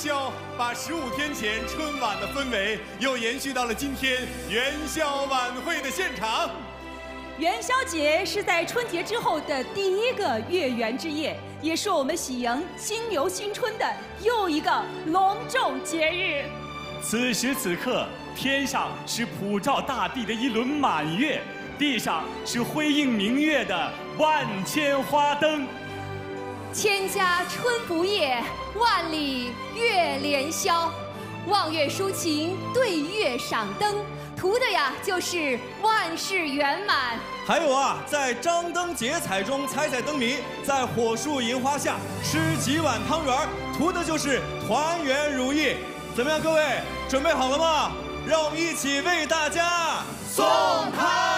宵》，把十五天前春晚的氛围又延续到了今天元宵晚会的现场。元宵节是在春节之后的第一个月圆之夜，也是我们喜迎新牛新春的又一个隆重节日。此时此刻，天上是普照大地的一轮满月，地上是辉映明月的万千花灯。千家春不夜，万里月连宵。望月抒情，对月赏灯，图的呀就是万事圆满。还有啊，在张灯结彩中猜猜灯谜，在火树银花下吃几碗汤圆图的就是团圆如意。怎么样，各位准备好了吗？让我们一起为大家送汤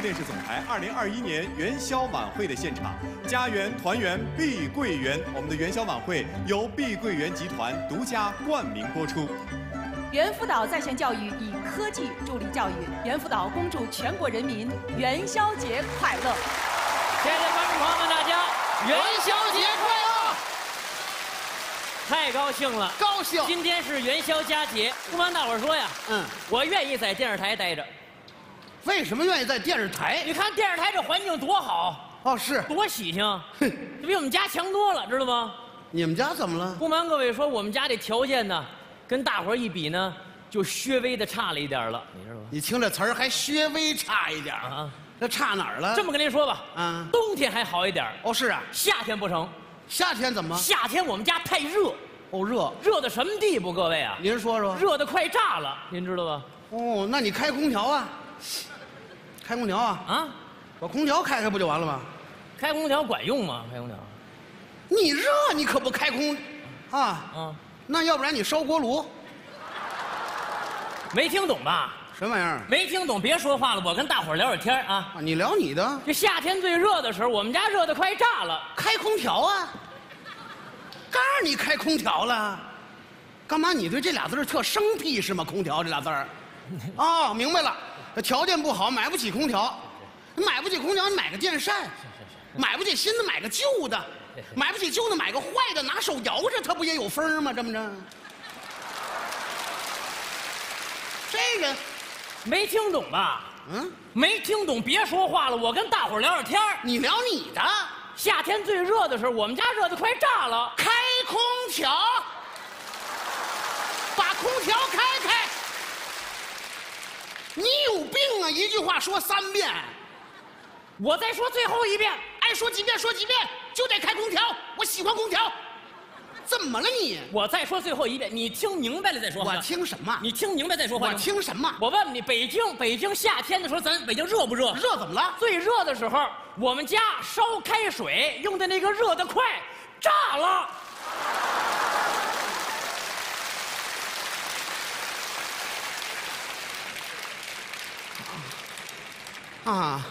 播电视总台二零二一年元宵晚会的现场，家园团圆碧桂园，我们的元宵晚会由碧桂园集团独家冠名播出。猿辅导在线教育以科技助力教育，猿辅导恭祝全国人民元宵节快乐。亲爱的观众朋友们，大家元宵节快乐！太高兴了，高兴今天是元宵佳节，不瞒大伙儿说呀，嗯，我愿意在电视台待着。为什么愿意在电视台？你看电视台这环境多好，哦，是，多喜庆，哼，这比我们家强多了，知道吗？你们家怎么了？不瞒各位说，我们家这条件呢，跟大伙儿一比呢，就略微的差了一点了，你知道吗？你听这词儿还略微差一点儿啊，那差哪儿了？这么跟您说吧，嗯冬天还好一点儿哦，是啊，夏天不成，夏天怎么？夏天我们家太热，哦，热。热到什么地步？各位啊，您说说。热的快炸了，您知道吧？哦，那你开空调啊？开空调啊？啊，把空调开开不就完了吗？开空调管用吗？开空调你热你可不开空，啊？啊，那要不然你烧锅炉，没听懂吧？什么玩意儿？没听懂别说话了，我跟大伙儿聊会儿天。啊，你聊你的，这夏天最热的时候，我们家热的快炸了。开空调啊？告诉你开空调了，干嘛？你对这俩字儿特生僻是吗？空调这俩字儿，哦，明白了，条件不好，买不起空调，买不起空调，你买个电扇，买不起新的，买个旧的，买不起旧的，买个坏的，拿手摇着，它不也有风吗？这么着，这个，没听懂吧？嗯，没听懂别说话了，我跟大伙聊聊天儿你聊你的，夏天最热的时候，我们家热的快炸了。开空调，把空调开开。你有病啊！一句话说三遍，我再说最后一遍，爱说几遍说几遍，就得开空调。我喜欢空调。怎么了你？我再说最后一遍，你听明白了再说。我听什么？你听明白再说话。我听什么？我问问你，北京北京夏天的时候，咱北京热不热？热怎么了？最热的时候，我们家烧开水用的那个热的快炸了。啊，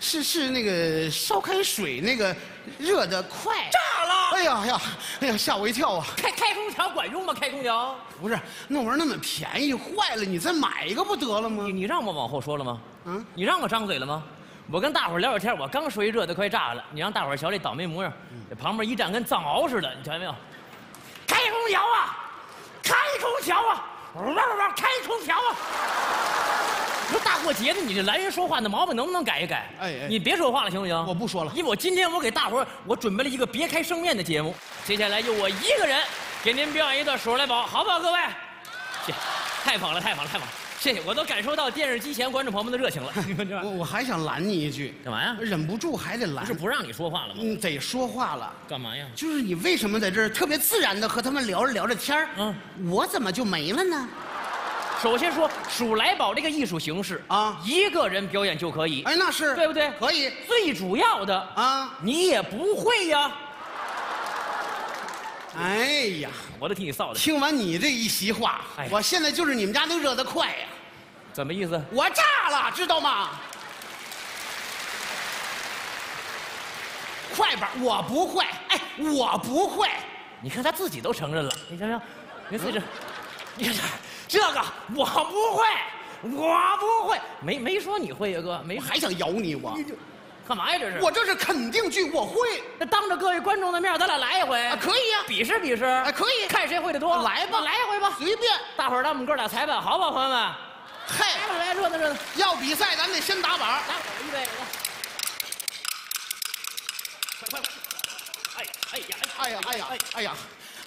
是是那个烧开水那个热的快炸了！哎呀呀，哎呀，吓我一跳啊！开开空调管用吗？开空调？不是，那玩意儿那么便宜，坏了你再买一个不得了吗你？你让我往后说了吗？嗯，你让我张嘴了吗？我跟大伙儿聊会儿天，我刚说一热的快炸了，你让大伙儿瞧这倒霉模样，这旁边一站跟藏獒似的，你瞧见没有？开空调啊！开空调啊！汪汪汪！开空调啊！你说大过节的，你这来人说话的毛病能不能改一改？哎哎你别说话了，行不行？我不说了因为我今天我给大伙儿我准备了一个别开生面的节目，接下来就我一个人给您表演一段数来宝，好不好，各位？太棒了，太棒了，太棒了！谢谢，我都感受到电视机前观众朋友们的热情了。你们这我我还想拦你一句，干嘛呀？忍不住还得拦。不是不让你说话了吗？嗯，得说话了。干嘛呀？就是你为什么在这儿特别自然的和他们聊着聊着天儿嗯，我怎么就没了呢？首先说数来宝这个艺术形式啊一个人表演就可以，哎，那是对不对？可以最主要的啊。你也不会呀，哎呀，我都替你臊的，听完你这一席话哎呀，我现在就是你们家那热得快呀，怎么意思？我炸了，知道吗？快板我不会，哎，我不会。你看他自己都承认了，你瞧瞧，你看这，你看这这个我不会，我不会，没没说你会呀哥，没我还想咬你我，干嘛呀这是？我这是肯定句，我会。那当着各位观众的面，咱俩来一回啊，可以呀，比试比试，啊，可以，看谁会的多，来吧，来一回吧，随便。大伙儿让我们哥俩裁判，好不好，朋友们？嘿，来来来，热闹热闹，要比赛咱得先打板儿。来，预备，来，快快快！哎哎呀哎呀，哎呀，哎呀，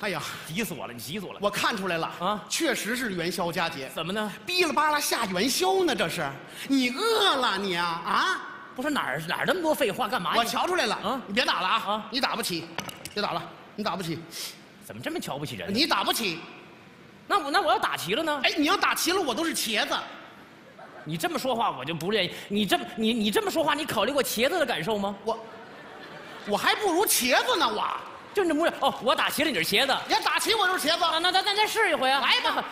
哎呀，急死我了！你急死我了！我看出来了啊确实是元宵佳节，怎么呢？哔哩吧啦下元宵呢，这是。你饿了你啊啊！不是哪儿哪儿那么多废话，干嘛呀？我瞧出来了啊你别打了啊啊你打不起，别打了，你打不起，怎么这么瞧不起人？你打不起。那我那我要打齐了呢？哎，你要打齐了，我都是茄子。你这么说话我就不愿意。你这么你你这么说话，你考虑过茄子的感受吗？我，我还不如茄子呢，我。就你这模样哦，我打齐了，你是茄子。你要打齐，我就是茄子。那那咱咱再试一回啊！来吧。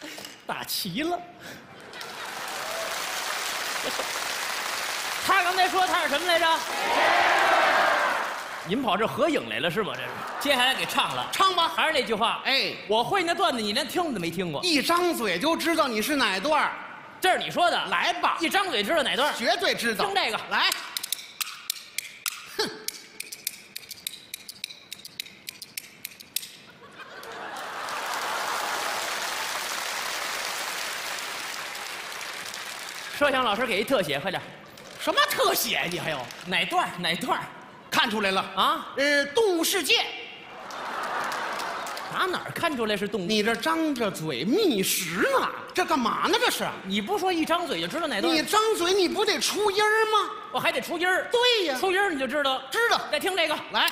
嘿，打齐了。他刚才说他是什么来着？你们跑这合影来了是吗？这是。接下来给唱了，唱吧。还是那句话，哎，我会那段子，你连听都没听过。一张嘴就知道你是哪段儿这是你说的，来吧，一张嘴知道哪段。绝对知道。听这个来。哼，摄像老师给一特写，快点，什么特写？你还有哪段哪段看出来了？啊？呃，动物世界，打哪儿看出来是动物？你这张着嘴觅食呢？这干嘛呢？这是？你不说一张嘴就知道哪段？你张嘴你不得出音儿吗？我还得出音儿。对呀，出音儿你就知道。知道。再听这个，来，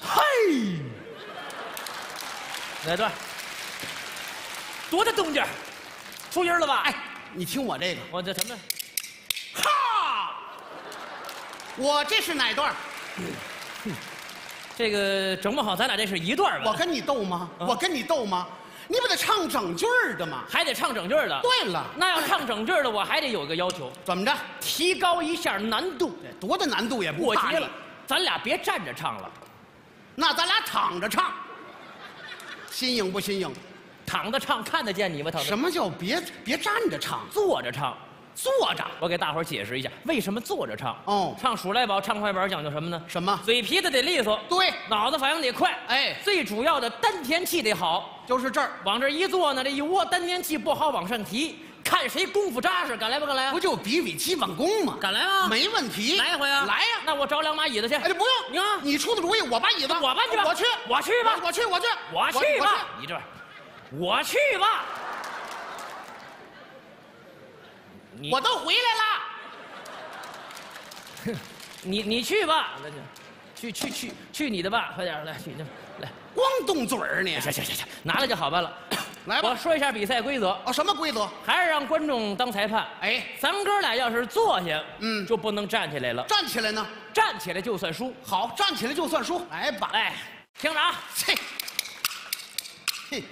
嘿，哪段？多大动静儿？出音了吧？哎，你听我这个，我这什么？哈，我这是哪段儿？这个整不好，咱俩这是一段吧？我跟你斗吗？啊我跟你斗吗？你不得唱整句儿的吗？还得唱整句儿的。对了，那要唱整句儿的，我还得有个要求，怎么着？提高一下难度。多大难度也不怕你过节了，咱俩别站着唱了，那咱俩躺着唱，新颖不新颖？躺着唱看得见你吗？躺着什么叫别别站着唱？坐着唱，坐着。我给大伙儿解释一下，为什么坐着唱？哦唱数来宝、唱快板讲究什么呢？什么嘴皮子得利索，对，脑子反应得快，哎最主要的丹田气得好。就是这儿，往这一坐呢，这一窝丹田气不好往上提，看谁功夫扎实，敢来不敢来啊不？就比比基本功吗？敢来吗？没问题。来一回啊！来呀！那我找两把椅子去。哎，不用你看你出的主意，我搬椅子，我搬去吧我去，我去吧我去，我去，我去吧，你这，我去吧。我都回来了。你你去吧，那就去去去去你的吧，快点来去去来，光动嘴儿呢？行行行行，拿来就好办了。来吧我说一下比赛规则，哦，什么规则？还是让观众当裁判。哎，咱哥俩要是坐下，嗯就不能站起来了，站起来呢？站起来就算输。好，站起来就算输。来吧，哎，听着啊，嘿，嘿，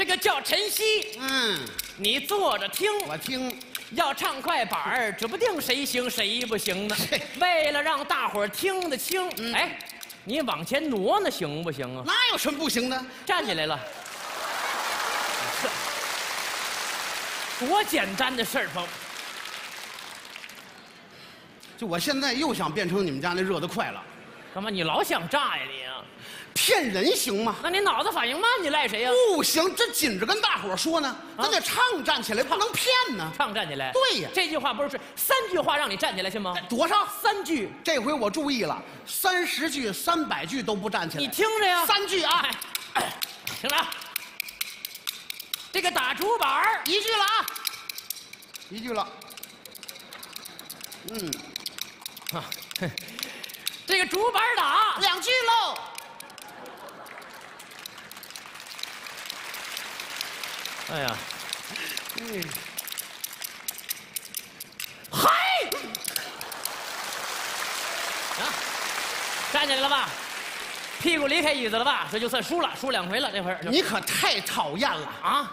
这个叫晨曦，嗯，你坐着听。我听，要唱快板儿，指不定谁行谁不行呢嘿。为了让大伙儿听得清，哎，你往前挪挪行不行啊？那有什么不行的？站起来了，这多简单的事儿，朋友。就我现在又想变成你们家那热的快了，干嘛你老想炸呀你啊？骗人行吗？那你脑子反应慢，你赖谁呀？不行，这紧着跟大伙儿说呢，咱得唱站起来，不能骗呢。唱站起来。对呀这句话不是三句话让你站起来行吗？多少？三句，这回我注意了，三十句、三百句都不站起来。你听着呀。三句啊，哎，听着啊，这个打竹板儿一句了啊，一句了。嗯，啊，这个竹板打两句喽。哎呀，嗯，嗨！啊，站起来了吧？屁股离开椅子了吧？这就算输了，输两回了，这回你可太讨厌了！啊，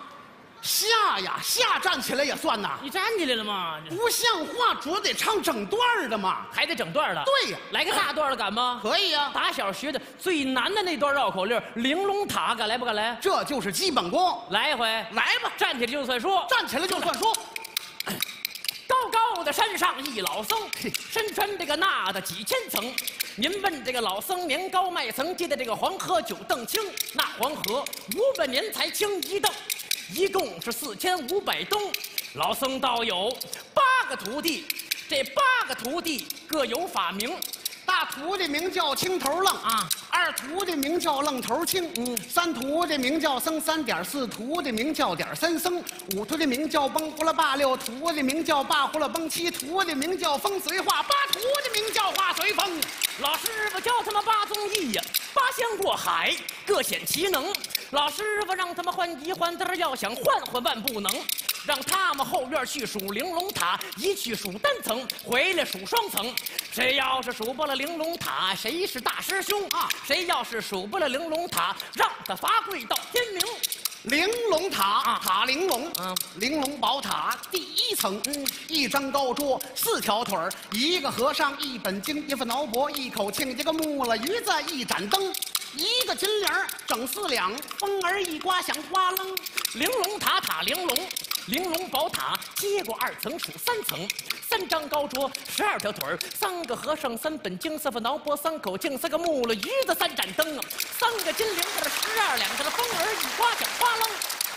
下呀下站起来也算呐，你站起来了吗？不像话，主要得唱整段的嘛。还得整段的。对呀来个大段的敢吗？可以呀、打小学的最难的那段绕口令，玲珑塔，敢来不敢来？这就是基本功。来一回，来吧，站起来就算输。站起来就算输。高高的山上一老僧，身穿这个纳的几千层。您问这个老僧年高迈曾记得这个黄河九澄清，那黄河五百年才清一澄，一共是四千五百冬。老僧道有八个徒弟，这八个徒弟各有法名。大徒弟名叫青头愣啊，二徒弟名叫愣头青，嗯三徒弟名叫僧三点，四徒弟名叫点三僧，五徒弟名叫崩呼啦霸，六徒弟名叫霸呼啦崩，七徒弟名叫风随化，八徒弟名叫化随风。老师傅教他们八宗艺呀，八仙过海，各显其能。老师傅让他们换一换灯儿，要想换换万不能。让他们后院去数玲珑塔，一去数单层，回来数双层。谁要是数不了玲珑塔，谁是大师兄啊？谁要是数不了玲珑塔，让他罚跪到天明。玲珑塔啊塔玲珑，嗯玲珑宝塔第一层，一张高桌，四条腿儿，一个和尚，一本经，一副挠脖，一口磬，一个木了鱼子，一盏灯，一个金铃儿整四两，风儿一刮响哗楞。玲珑塔塔玲珑，玲珑宝塔接过二层数三层，三张高桌，十二条腿儿，三个和尚，三本经，四副挠脖，三口镜，三个木了鱼子，三盏灯，三个金铃子，十二两，这风儿一刮响哗楞。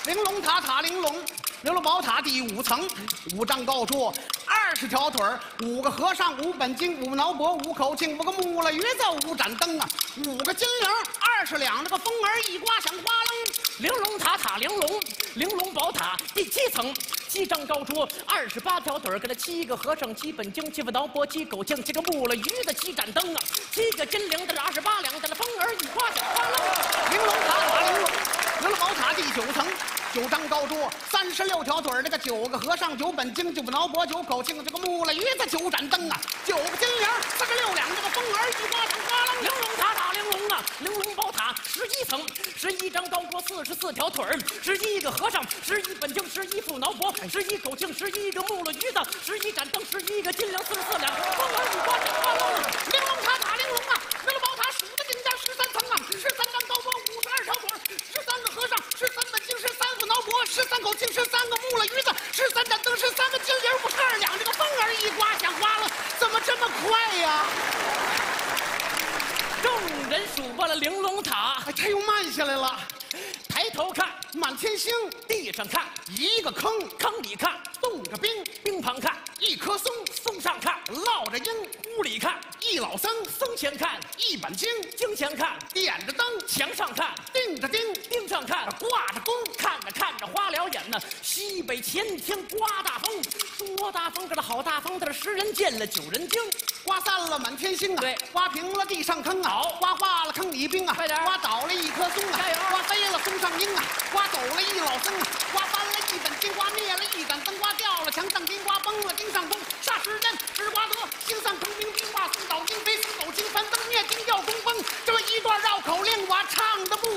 玲珑塔塔玲珑，玲珑宝塔第五层，五张高桌，二十条腿儿，五个和尚，五本经，五挠脖，五口磬，五个木了鱼子，五盏灯啊，五个金铃，二十两，那个风儿一刮响哗楞。玲珑塔塔玲珑，玲珑宝塔第七层，七张高桌，二十八条腿儿，给他七个和尚，七本经，七副挠脖，七口磬，七个木了鱼子，七盏灯啊，七个金铃子，二十八两，这那风儿一刮响哗楞。玲珑塔塔玲珑，宝塔第九层，九张高桌，三十六条腿儿，那个九个和尚，九本经，九不挠脖，九口磬，这个木了鱼子，九盏灯啊，九个金铃，四十六两，这个风儿一刮响哗楞。玲珑塔塔玲珑啊，玲珑宝塔十一层，十一张高桌，四十四条腿儿，十一个和尚，十一本经，十一副挠脖，十一口磬，十一个木了鱼子，十一盏灯，十一个金铃，四十四两，风儿一刮响哗楞。玲珑塔塔玲珑啊，玲珑宝塔数的顶尖十三层啊，十三张高桌，五十二条腿十三口井，十三个木了鱼子，十三盏灯，十三个金铃，五十二两，这个风儿一刮，想刮了，怎么这么快呀？众人数过了玲珑塔，哎，他又慢下来了。抬头看，满天星，地上看，一个坑，坑里看，冻着冰，冰旁看，一棵松，松上看，落着鹰，屋里看，一老僧，僧前看，一本经，经前看，点着灯，墙上看，钉着钉，钉上看，挂着弓，看着看着花了眼呐，西北前天刮大风，多大风？这个好大风，这十人见了九人惊。刮散了满天星啊，对刮平了地上坑啊，好刮化了坑里冰啊，快点刮倒了一棵松啊，加油刮飞了松上鹰啊，刮走了一老僧啊，刮翻了一本金瓜灭了一盏灯，刮掉了墙上金瓜崩了钉上风，霎时间直瓜得星上成冰冰挂松倒金飞四斗金翻灯灭金吊东风，这么一段绕口令我唱的不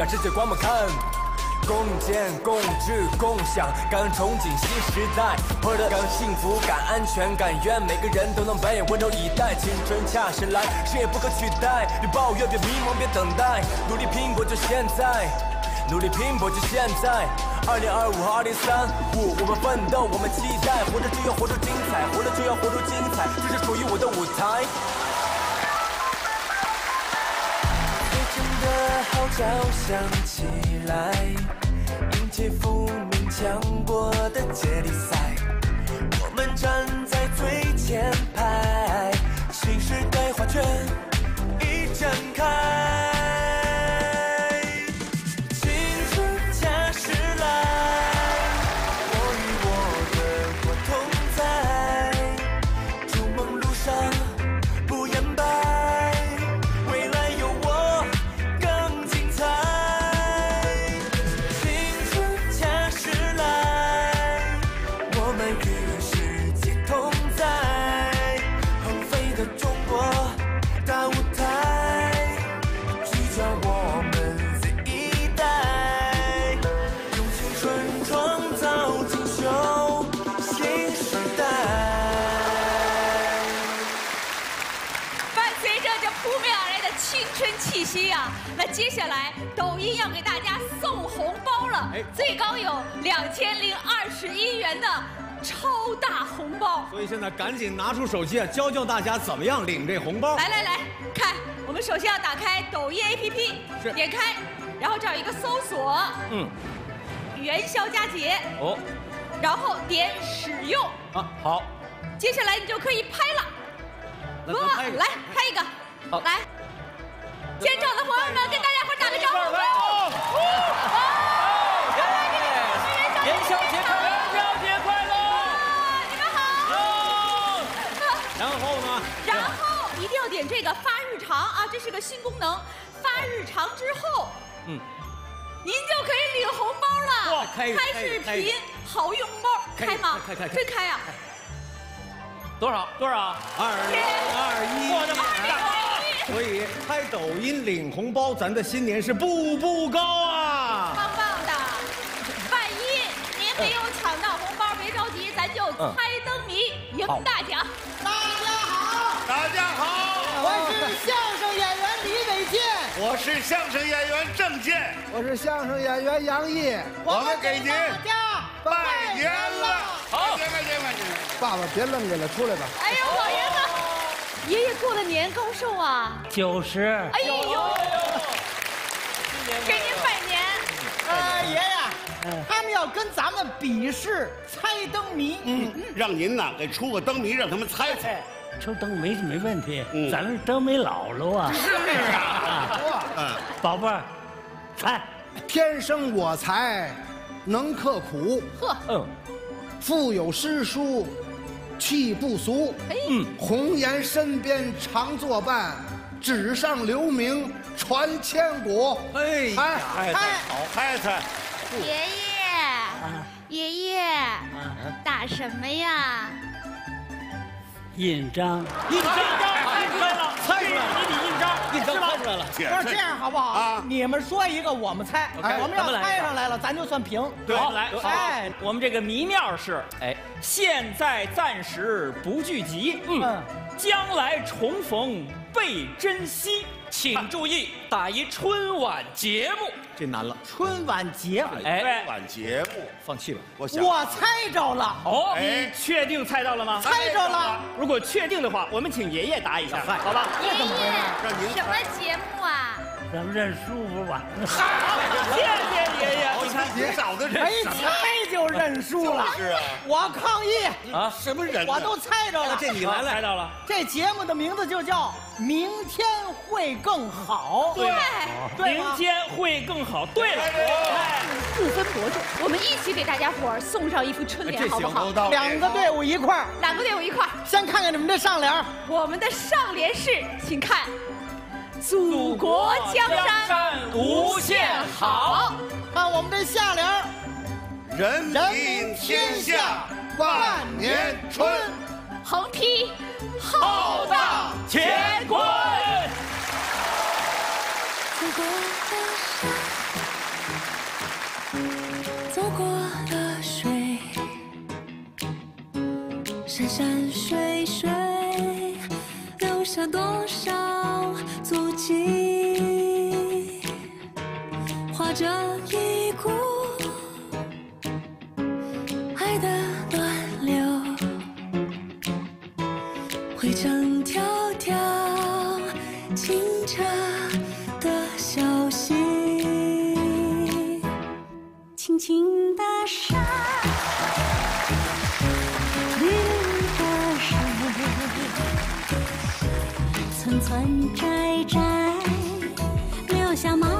让世界光芒看。共建、共治、共享，感恩憧憬新时代，活得感幸福、感安全、感愿每个人都能扮演温柔以待。青春恰时来，谁也不可取代。别抱怨，别迷茫，别等待，努力拼搏就现在，努力拼搏就现在。二零二五和二零三五，我们奋斗，我们期待，活着就要活出精彩，活着就要活出精彩，这是属于我的舞台。叫响起来，迎接富民强国的接力赛。我们站最高有两千零二十一元的超大红包。所以现在赶紧拿出手机啊，教教大家怎么样领这红包。来来来，看，我们首先要打开抖音 APP，是。点开，然后这有一个搜索，嗯，元宵佳节，哦，然后点使用，啊，好，接下来你就可以拍了。来不咱拍一个。来拍一个，好。来，现场的点这个发日常啊，这是个新功能。发日常之后，嗯，您就可以领红包了。哇开视频好运红包，开开吗？开开开真开啊！多少？多少？二零二一，我的妈呀！所以拍抖音领红包，咱的新年是步步高啊！棒棒的。万一您没有抢到红包，别着急，咱就猜灯谜赢大奖。大家好，大家好，相声演员李伟健，我是相声演员郑健，我是相声演员杨毅。我们给您拜年了。好拜年拜年拜年。爸爸别愣着了，出来吧。哎呦，老爷子，爷爷过的年高寿啊？九十。哎呦，给您拜年。呃，爷爷，他们要跟咱们比试猜灯谜。嗯，让您呐给出个灯谜，让他们猜猜。抽灯没没问题，嗯咱们灯没老了啊。是啊，嗯，宝贝儿，猜，天生我材能刻苦，呵，嗯，腹有诗书气不俗。嗯，红颜身边常作伴，纸上留名传千古。哎呀，哎猜好，太太。爷爷，爷爷，打什么呀？印章，印章，猜出来了，猜出来了你印章，印章猜出来了。不是这样好不好？你们说一个，我们猜。我们要猜上来了，咱就算平。好，来，我们这个谜面是：哎，现在暂时不聚集，嗯，将来重逢倍珍惜。请注意，打一春晚节目。这难了，春晚节目，哎，晚节目，放弃吧。我想我猜着了。哦，哎你确定猜到了吗？猜着了。如果确定的话，我们请爷爷答一下，好吧？爷爷，让您什么节目啊？咱们认舒服吧。谢谢爷爷。你看你找的这没猜就认 输了。是啊，我抗议，啊，什么人？我都猜着了。这你来了，猜到了。这节目的名字就叫《明天会更好》。对，对明天会更好。对了，哎，不分伯仲，我们一起给大家伙儿送上一副春联，好不好两个队伍一块儿，两个队伍一块儿，先看看你们这上联。我们的上联是，请看，祖国江山无限好。看我们这下联，人民天下万年春。横批浩荡乾坤。祖国的山，走过的水，山山水水，留下多少足迹，画着一股爱的暖流。汇成迢迢清澈的小溪，青青的山，层层窄窄，留下朦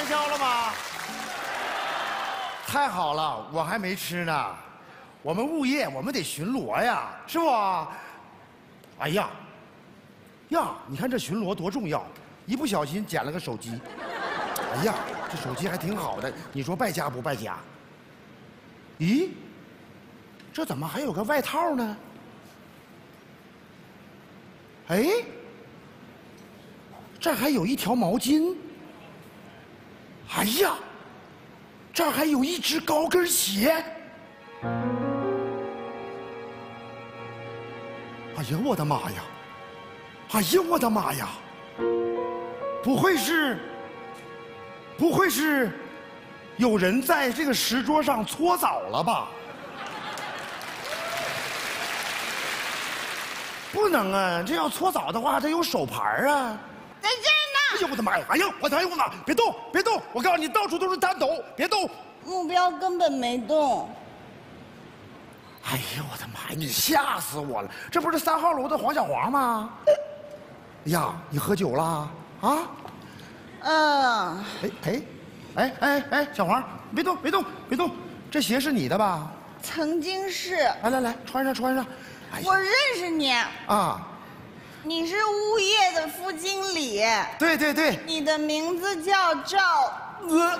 元宵了吗？太好了，我还没吃呢。我们物业，我们得巡逻呀，是不？哎呀，呀，你看这巡逻多重要，一不小心捡了个手机。哎呀，这手机还挺好的，你说败家不败家？咦，这怎么还有个外套呢？哎，这还有一条毛巾。哎呀，这儿还有一只高跟鞋。哎呀，我的妈呀！哎呀，我的妈呀！不会是，不会是有人在这个石桌上搓澡了吧？不能啊！这要搓澡的话，得有手牌啊！在这儿！哎呦我的妈呀！哎呀，我的哎呦我的妈！别动，别动！我告诉你，到处都是弹头，别动！目标根本没动。哎呦我的妈呀！你吓死我了！这不是三号楼的黄小黄吗？哎 呀，你喝酒了啊？嗯。哎哎，哎哎哎，小黄，别动别动别动！这鞋是你的吧？曾经是。来来来，穿上穿上。哎我认识你，啊，你是物业的副经理。对对对。你的名字叫赵呃，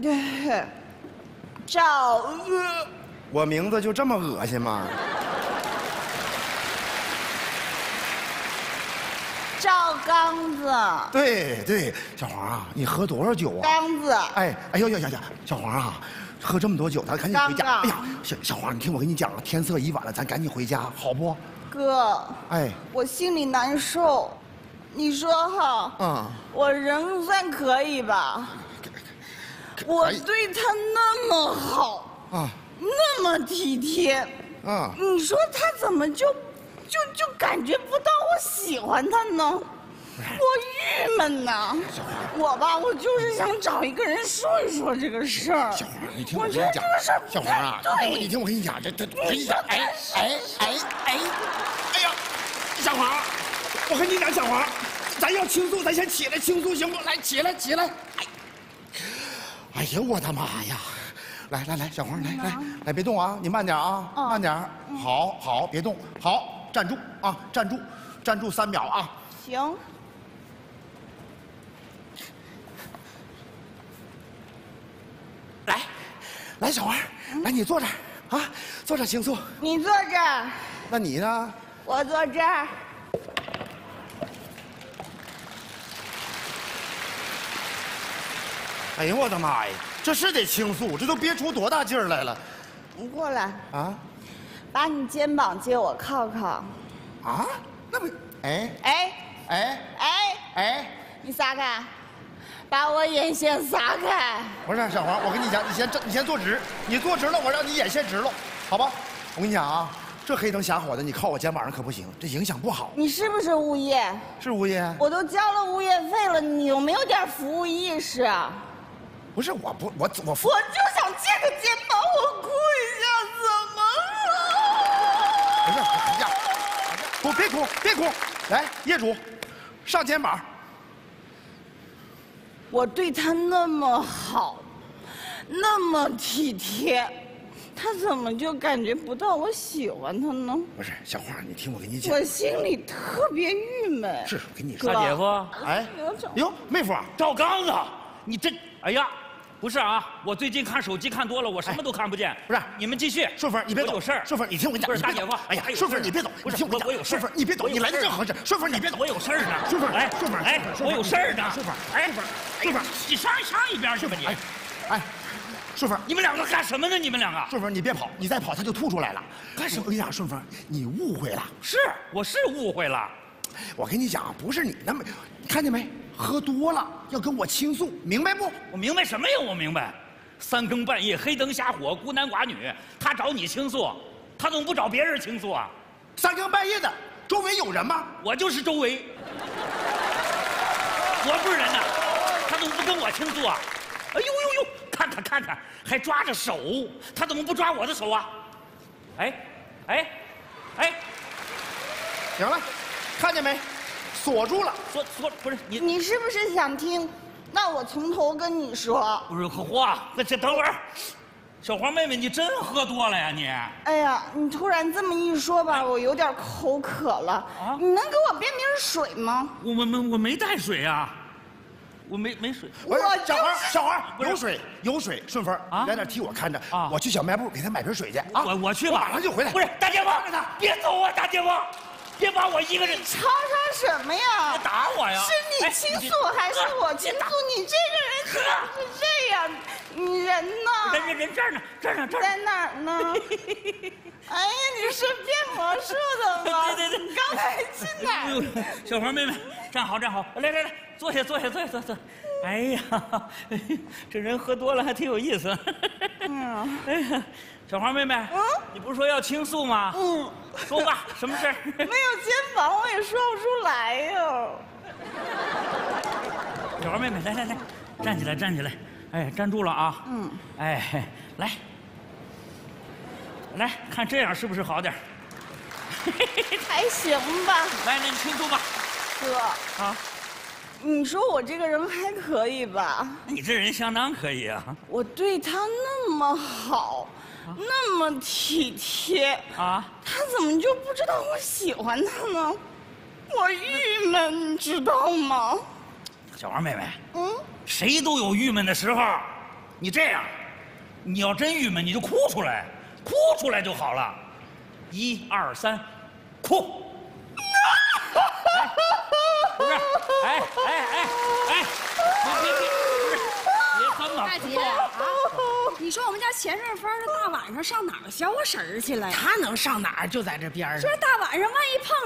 对，赵呃。我名字就这么恶心吗？赵刚子，对对，小黄啊，你喝多少酒啊？刚子，哎哎呦呦呀呀，小黄啊，喝这么多酒，咱赶紧回家。刚刚哎呀，小小黄，你听我跟你讲啊，天色已晚了，咱赶紧回家，好不？哥，哎，我心里难受。你说哈，嗯，我人算可以吧？我对他那么好，啊那么体贴，啊，你说他怎么就就就感觉不到我喜欢他呢？我郁闷呐！我吧，我就是想找一个人说一说这个事儿。小黄，你听我跟你讲小黄啊，对，你听我跟你讲，这这我跟你讲，哎哎哎哎，哎呀，小黄，我跟你讲，小黄，咱要倾诉，咱先起来倾诉行不？来，起来起来。哎，哎呀，我的妈呀！来来来，小黄，来来来，别动啊，你慢点啊，慢点。好好，别动，好，站住啊，站住，站住三秒啊。行。来，来，小花，来，你坐这儿啊，坐这儿倾诉。你坐这儿，那你呢？我坐这儿。哎呀，我的妈呀，这是得倾诉，这都憋出多大劲儿来了你过来，啊把你肩膀借我靠靠。啊！那不，哎哎哎哎哎，你撒开，把我眼线撒开。不是小黄，我跟你讲，你先站，你先坐直，你坐直了，我让你眼线直了，好吧？我跟你讲啊，这黑灯瞎火的，你靠我肩膀上可不行，这影响不好。你是不是物业？是物业？我都交了物业费了，你有没有点服务意识啊？不是，我不，我我我就想借个肩膀，我哭一下，怎么了？不是，哎呀，不，别哭，别哭，来，业主，上肩膀。我对他那么好，那么体贴，他怎么就感觉不到我喜欢他呢？不是，小花，你听我跟你讲，我心里特别郁闷。是，我跟你说大姐夫，哎，哟，妹夫，赵刚子，你这，哎呀，不是啊，我最近看手机看多了，我什么都看不见。不是，你们继续。顺风，你别走，我有事儿。顺风，你听我跟你讲，不是大姐夫，哎呀顺风，你别走，不是我，我有事儿顺风，你别走，你来的正合适。顺风，你别走，我有事儿呢。顺风，哎，顺风，哎，我有事儿呢。顺风，哎，顺风，顺风，你上上一边去吧你。哎，哎，顺风，你们两个干什么呢？你们两个。顺风，你别跑，你再跑他就吐出来了。干什么我跟你讲，顺风，你误会了。是，我是误会了。我跟你讲，不是你那么，看见没？喝多了要跟我倾诉，明白不？我明白什么呀？我明白。三更半夜，黑灯瞎火，孤男寡女，他找你倾诉，他怎么不找别人倾诉啊？三更半夜的，周围有人吗？我就是周围，我不是人呐，他怎么不跟我倾诉啊？哎呦呦呦，看看看看，还抓着手，他怎么不抓我的手啊？哎，哎，哎，行了，看见没？锁住了。锁锁不是你，你是不是想听？那我从头跟你说。不是嚯，那这等会儿，小黄妹妹，你真喝多了呀你？哎呀，你突然这么一说吧，我有点口渴了。啊你能给我变瓶水吗？我我没我没带水啊。我没没水。我小花，就是小花不是有水有水，顺风啊你在那替我看着啊我去小卖部给他买瓶水去啊！我我去吧，马上就回来。不是大姐夫，别走啊，大姐夫，别把我一个人吵吵什么呀？打我呀！是你倾诉还是我倾诉？你这个人怎么是这样？你人呢？人人人这儿呢，这儿呢，这儿呢。在哪儿呢？哎呀，你是变魔术的吗？对对对你刚才去哪儿？小黄妹妹，站好站好，来来来，坐下坐下坐下坐坐。哎呀，这人喝多了还挺有意思。嗯哎呀，小花妹妹，嗯你不是说要倾诉吗？嗯，说吧，什么事儿？没有肩膀我也说不出来哟。小花妹妹，来来来，站起来站起来，哎，站住了啊。嗯，哎，来，来看这样是不是好点儿？还行吧，来，那你倾诉吧。哥。啊，你说我这个人还可以吧？你这人相当可以啊。我对他那么好，那么体贴，啊，他怎么就不知道我喜欢他呢？我郁闷，你知道吗？小王妹妹，嗯，谁都有郁闷的时候。你这样，你要真郁闷，你就哭出来，哭出来就好了。一二三，哭。哎不是，哎哎哎哎，别别别，别这么大姐啊，你说我们家钱顺芳这大晚上上哪儿消消食儿去了呀？他能上哪儿？就在这边儿这大晚上万一碰，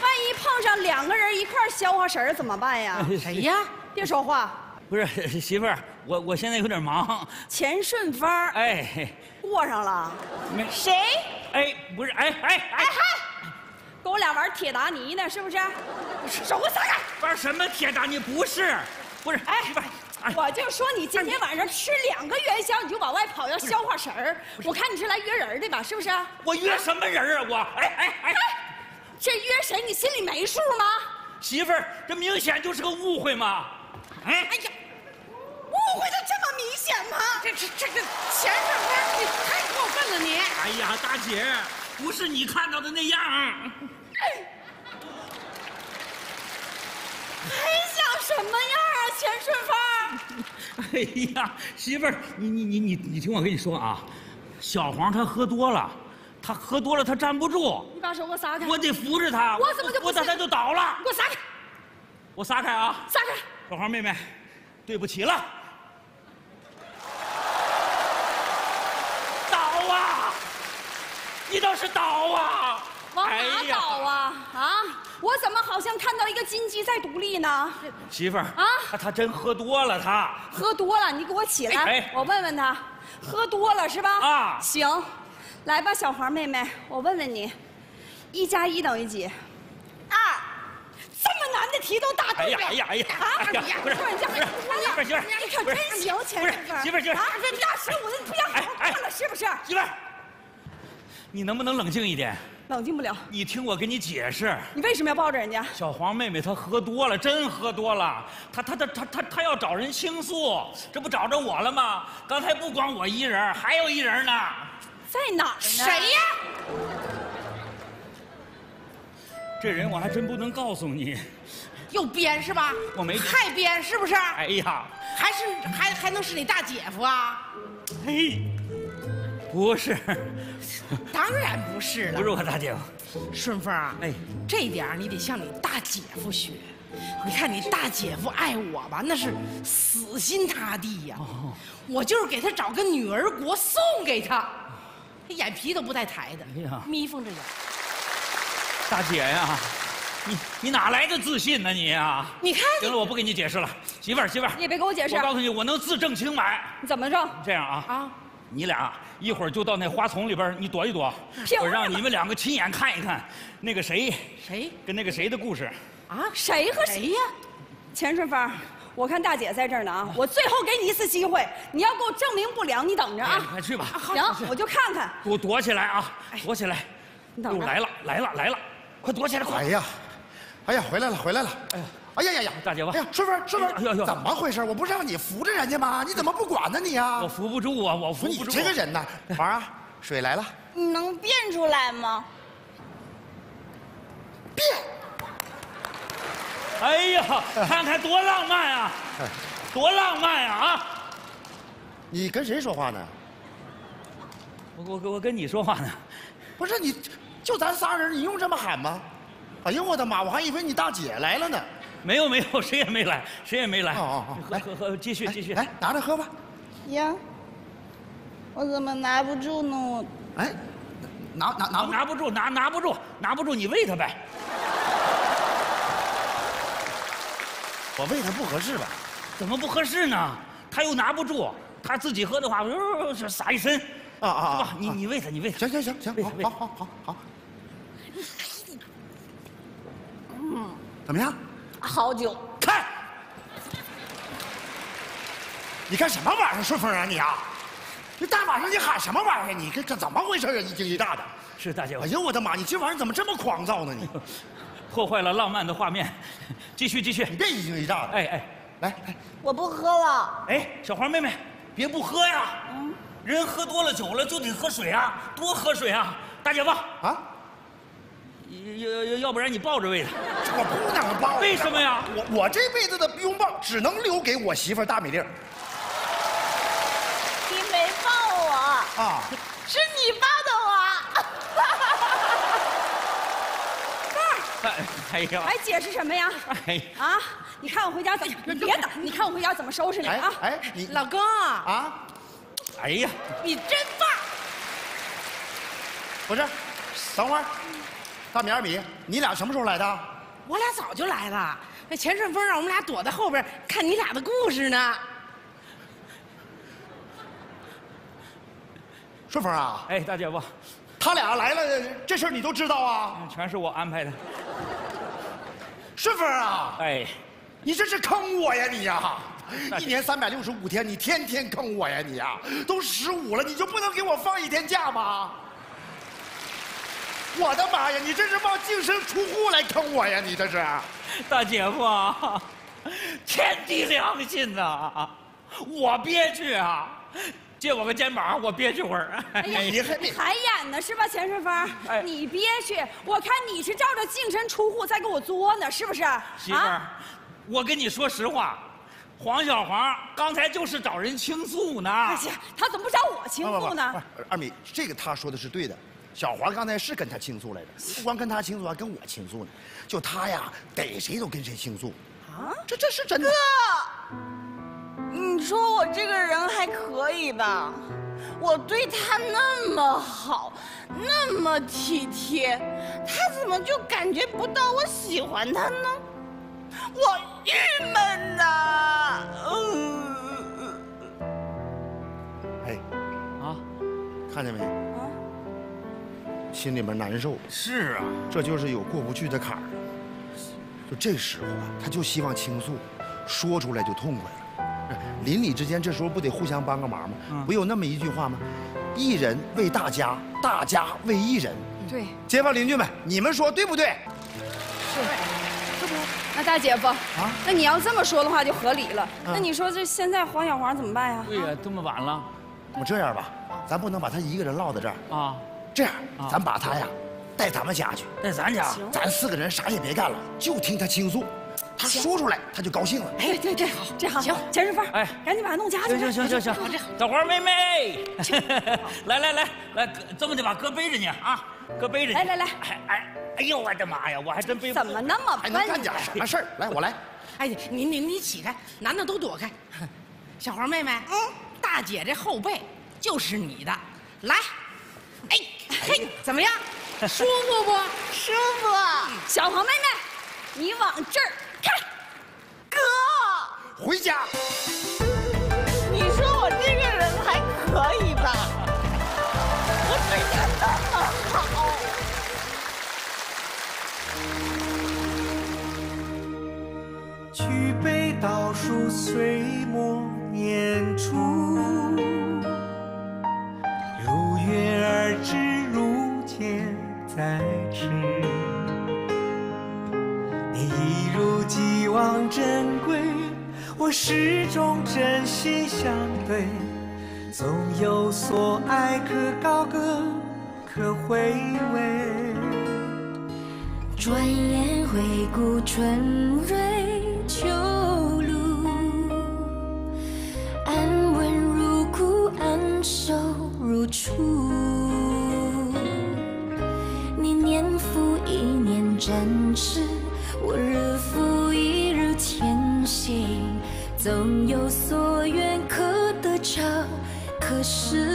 万一碰上两个人一块儿消化食儿怎么办呀？谁呀？别说话，不是媳妇儿，我我现在有点忙。钱顺芳哎，过上了，没谁？哎，不是，哎哎哎哎，嗨，跟我俩玩铁达尼呢，是不是？手给我撒开！玩什么铁达尼？不是，不是，哎媳妇儿，哎我就说你今天晚上吃两个元宵，你就往外跑，要消化食儿。我看你是来约人的吧？是不是？我约什么人啊？我，哎哎哎，这约谁？你心里没数吗？媳妇儿，这明显就是个误会嘛！哎哎呀，误会的这么明显吗？这这这这钱顺芳，你太过分了你！哎呀，大姐，不是你看到的那样。还想什么样啊，钱顺芳？哎呀，媳妇儿，你你你你你听我跟你说啊，小黄他喝多了，他喝多了他站不住，你把手给我撒开！我得扶着他。我怎么就不行我等他就倒了你。给我撒开！我撒开啊，撒开！小黄妹妹，对不起了。倒啊！你倒是倒啊！往哪倒啊？啊！我怎么好像看到一个金鸡在独立呢？媳妇儿啊他他真喝多了，他喝多了，你给我起来，哎我问问他，喝多了是吧？啊行，来吧，小黄妹妹，我问问你，一加一等于几？二。这么难的题都答对了。哎呀哎呀哎呀啊！不是说人家不是媳妇儿媳妇儿你可真行，钱不是媳妇儿媳妇儿啊！这压实我的，你不想好好哎哎看了是不是？媳妇儿，你能不能冷静一点？冷静不了，你听我给你解释。你为什么要抱着人家？小黄妹妹她喝多了，真喝多了。她她她她她她要找人倾诉，这不找着我了吗？刚才不光我一人，还有一人呢。在哪儿呢？谁呀？这人我还真不能告诉你。又编是吧？我没太编是不是？哎呀，还是还还能是你大姐夫啊？嘿，不是，当然不是了。不是我大姐夫。顺风啊，哎，这点儿你得向你大姐夫学。你看你大姐夫爱我吧，那是死心塌地呀、哦我就是给他找个女儿国送给他，他眼皮都不带抬的，哎呀眯缝着眼。大姐呀，你你哪来的自信呢你啊？你看行了，我不跟你解释了。媳妇儿媳妇儿，你也别跟我解释我告诉你，我能自证清白。你怎么着？这样啊，啊，你俩一会儿就到那花丛里边，你躲一躲，我我让你们两个亲眼看一看那个谁谁跟那个谁的故事。啊？谁和谁呀？钱顺芳，我看大姐在这儿呢啊！我最后给你一次机会，你要给我证明不了，你等着哎，你啊！快去吧，行，我就看看。给我躲起来啊，躲起来。你等着。又来了来了来了，快躲起来快！哎呀，哎呀，回来了，回来了！哎呀，哎呀呀呀，大姐夫哎呀，顺风，顺哎呦呦风，怎么回事？我不是让你扶着人家吗？你怎么不管呢你啊我？扶不住啊，我扶你不住。这个人呐，娃儿啊，水来了。你能变出来吗？变哎呀，看看多浪漫啊，多浪漫啊啊！你跟谁说话呢？我我我跟你说话呢。不是你，就咱仨人，你用这么喊吗？哎呦我的妈！我还以为你大姐来了呢。没有没有，谁也没来，谁也没来。哦哦喝喝喝，继续继续。来拿着喝吧。呀，我怎么拿不住呢？我哎，拿拿拿拿不住，拿拿不住，拿不住，你喂他呗。我喂他不合适吧？怎么不合适呢？他又拿不住，他自己喝的话，呃洒一身。啊啊啊你你喂他，你喂他。行行行行，好好好好好。嗯，怎么样？好酒。看，你干什么玩意儿，顺风啊你啊！这大晚上你喊什么玩意儿？你这这怎么回事啊？一惊一乍的。是大姐。哎呦我的妈！你这玩意儿怎么这么狂躁呢？你 破坏了浪漫的画面。继续继续。你别一惊一乍的。哎哎，来来，我不喝了。哎，小黄妹妹，别不喝呀。嗯。人喝多了酒了就得喝水啊，多喝水啊！大姐夫啊，要要要不然你抱着喂他。我不能抱。为什么呀？我我这辈子的拥抱只能留给我媳妇儿大美丽儿。你没抱我啊？是你抱的我。哎呀，还解释什么呀？哎，啊，你看我回家怎么？你别打，你看我回家怎么收拾你啊？哎，你老公啊，啊，哎呀，你真棒！不是，等会儿，大米二米，你俩什么时候来的？我俩早就来了。那钱顺风让我们俩躲在后边看你俩的故事呢。顺风啊，哎，大姐夫，他俩来了，这事儿你都知道啊？全是我安排的。顺风啊，哎，你这是坑我呀你呀！一年三百六十五天，你天天坑我呀你呀！都十五了，你就不能给我放一天假吗？我的妈呀，你这是冒净身出户来坑我呀！你这是，大姐夫啊，天地良心呐，我憋屈啊，借我个肩膀，我憋屈会儿。哎呀，你还演呢是吧，钱顺风？你憋屈，我看你是照着净身出户在给我作呢，是不是？媳妇儿，我跟你说实话，黄小黄刚才就是找人倾诉呢。哎呀，他怎么不找我倾诉呢？二米，这个他说的是对的。小华刚才是跟他倾诉来着，不光跟他倾诉，还跟我倾诉呢。就他呀，逮谁都跟谁倾诉。啊，这这是真的。哥，你说我这个人还可以吧？我对他那么好，那么体贴，他怎么就感觉不到我喜欢他呢？我郁闷呐。嗯。哎，啊，看见没？心里面难受。是啊，这就是有过不去的坎儿。就这时候啊，他就希望倾诉，说出来就痛快了。邻里之间这时候不得互相帮个忙吗？嗯不有那么一句话吗？一人为大家，大家为一人。对，街坊邻居们，你们说对不对？是，这不，那大姐夫啊，那你要这么说的话就合理了。嗯那你说这现在黄小黄怎么办呀？对呀，这么晚了。我这样吧，咱不能把他一个人落在这儿啊。这样，咱把他呀带咱们家去。带咱家？咱四个人啥也别干了，就听他倾诉。他说出来，他就高兴了。哎，对对，好，这好，行，钱顺风，哎，赶紧把他弄家去。行行行行行，小黄妹妹，来来来来，哥这么的吧，哥背着你啊，哥背着你。来来来，哎哎哎呦我的妈呀，我还真背不。怎么那么还能干点什么事儿？来，我来。哎，你你你起开，男的都躲开。小黄妹妹，嗯，大姐这后背就是你的，来，哎嘿，怎么样？舒服不？舒服。小黄妹妹，你往这儿看。哥，回家。你说我这个人还可以吧？我对他那么好。举杯倒数岁始终真心相对。总有所爱可高歌，可回味。转眼回顾春蕊是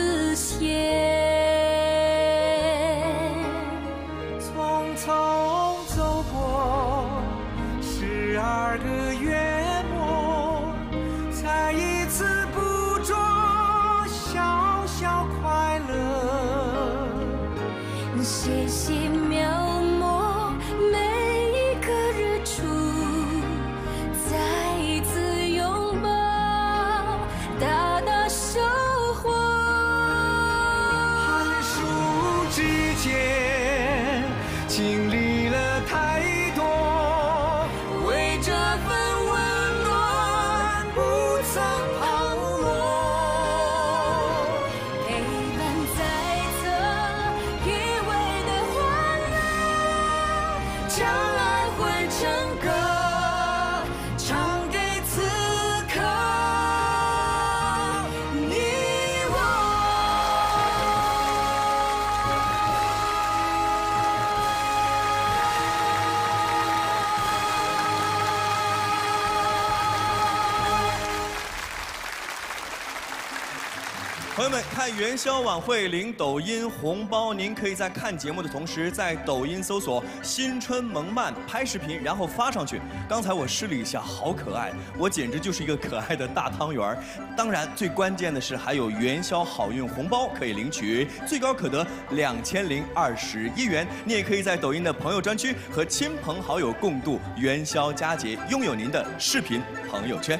朋友们，看元宵晚会领抖音红包，您可以在看节目的同时，在抖音搜索“新春萌漫”拍视频，然后发上去。刚才我试了一下，好可爱，我简直就是一个可爱的大汤圆。当然，最关键的是还有元宵好运红包可以领取，最高可得两千零二十一元。你也可以在抖音的朋友专区和亲朋好友共度元宵佳节，拥有您的视频朋友圈。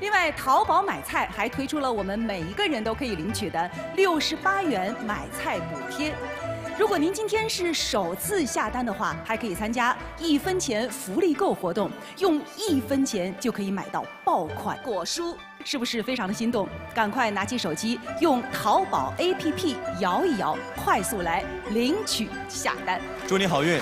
另外，淘宝买菜还推出了我们每一个人都可以领取的六十八元买菜补贴。如果您今天是首次下单的话，还可以参加一分钱福利购活动，用一分钱就可以买到爆款果蔬，是不是非常的心动？赶快拿起手机，用淘宝 APP 摇一摇，快速来领取下单。祝你好运！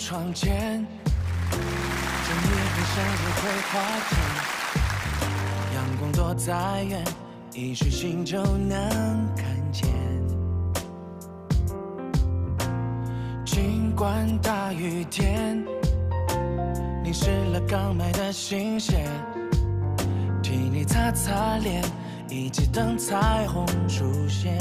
窗前，整夜很像是桂花田，阳光多再远，一许心就能看见。尽管大雨天，淋湿了刚买的新鞋，替你擦擦脸，一起等彩虹出现。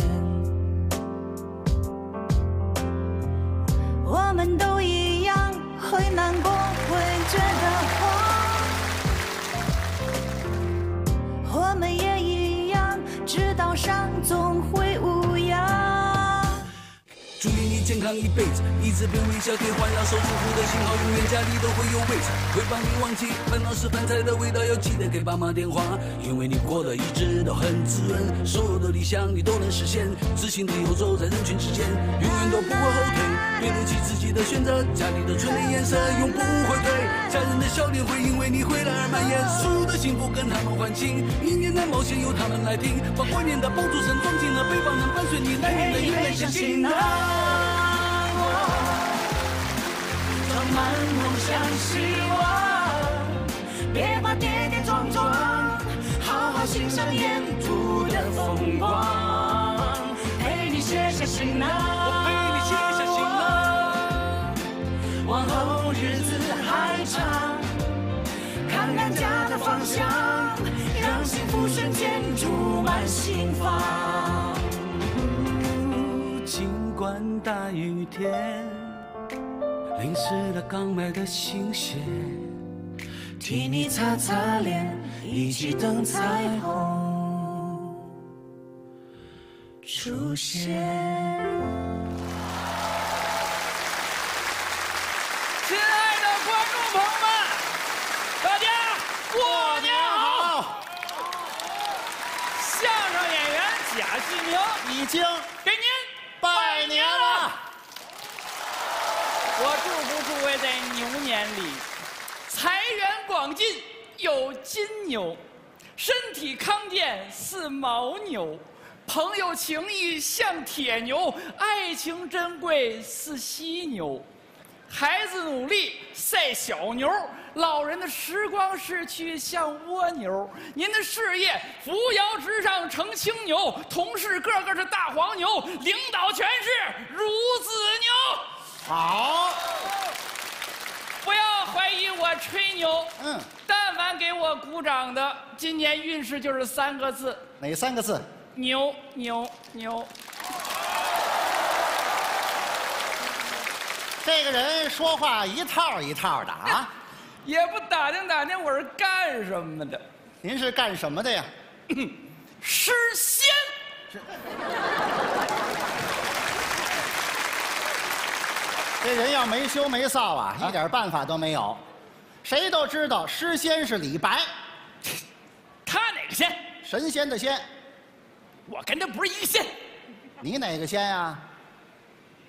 健康一辈子，一直被微笑给环绕，守住福的信号，永远家里都会有位置，会帮你忘记烦恼是饭菜的味道，要记得给爸妈电话，因为你过得一直都很滋润，所有的理想你都能实现，自信的游走在人群之间，永远都不会后退，对得起自己的选择，家里的春联颜色永不会褪，家人的笑脸会因为你回来而蔓延，所有的幸福跟他们换情，明年的冒险由他们来听，把过年的爆竹声装进了背包，能伴随你来年的迎来相信啊。满梦想希望，别怕跌跌撞撞，好好欣赏沿途的风光。陪你卸下行囊，我陪你写下行囊。往后日子还长，看看家的方向，让幸福瞬间住满心房。尽管大雨天，淋湿了刚买的新鞋，替你擦擦脸，一起等彩虹出现。亲爱的观众朋友们，大家过年好！相声演员贾旭明已经给您拜年了。我祝福诸位在牛年里财源广进，有金牛，身体康健似牦牛，朋友情谊像铁牛，爱情珍贵似犀牛。孩子努力赛小牛，老人的时光逝去像蜗牛。您的事业扶摇直上成青牛，同事个个是大黄牛，领导全是孺子牛。好，不要怀疑我吹牛。嗯，但凡给我鼓掌的，今年运势就是三个字：哪三个字？牛牛牛。这个人说话一套一套的啊，也不打听打听我是干什么的。您是干什么的呀？诗仙。这人要没羞没臊啊，一点办法都没有。谁都知道诗仙是李白，他哪个仙？神仙的仙。我跟他不是一个仙。你哪个仙呀？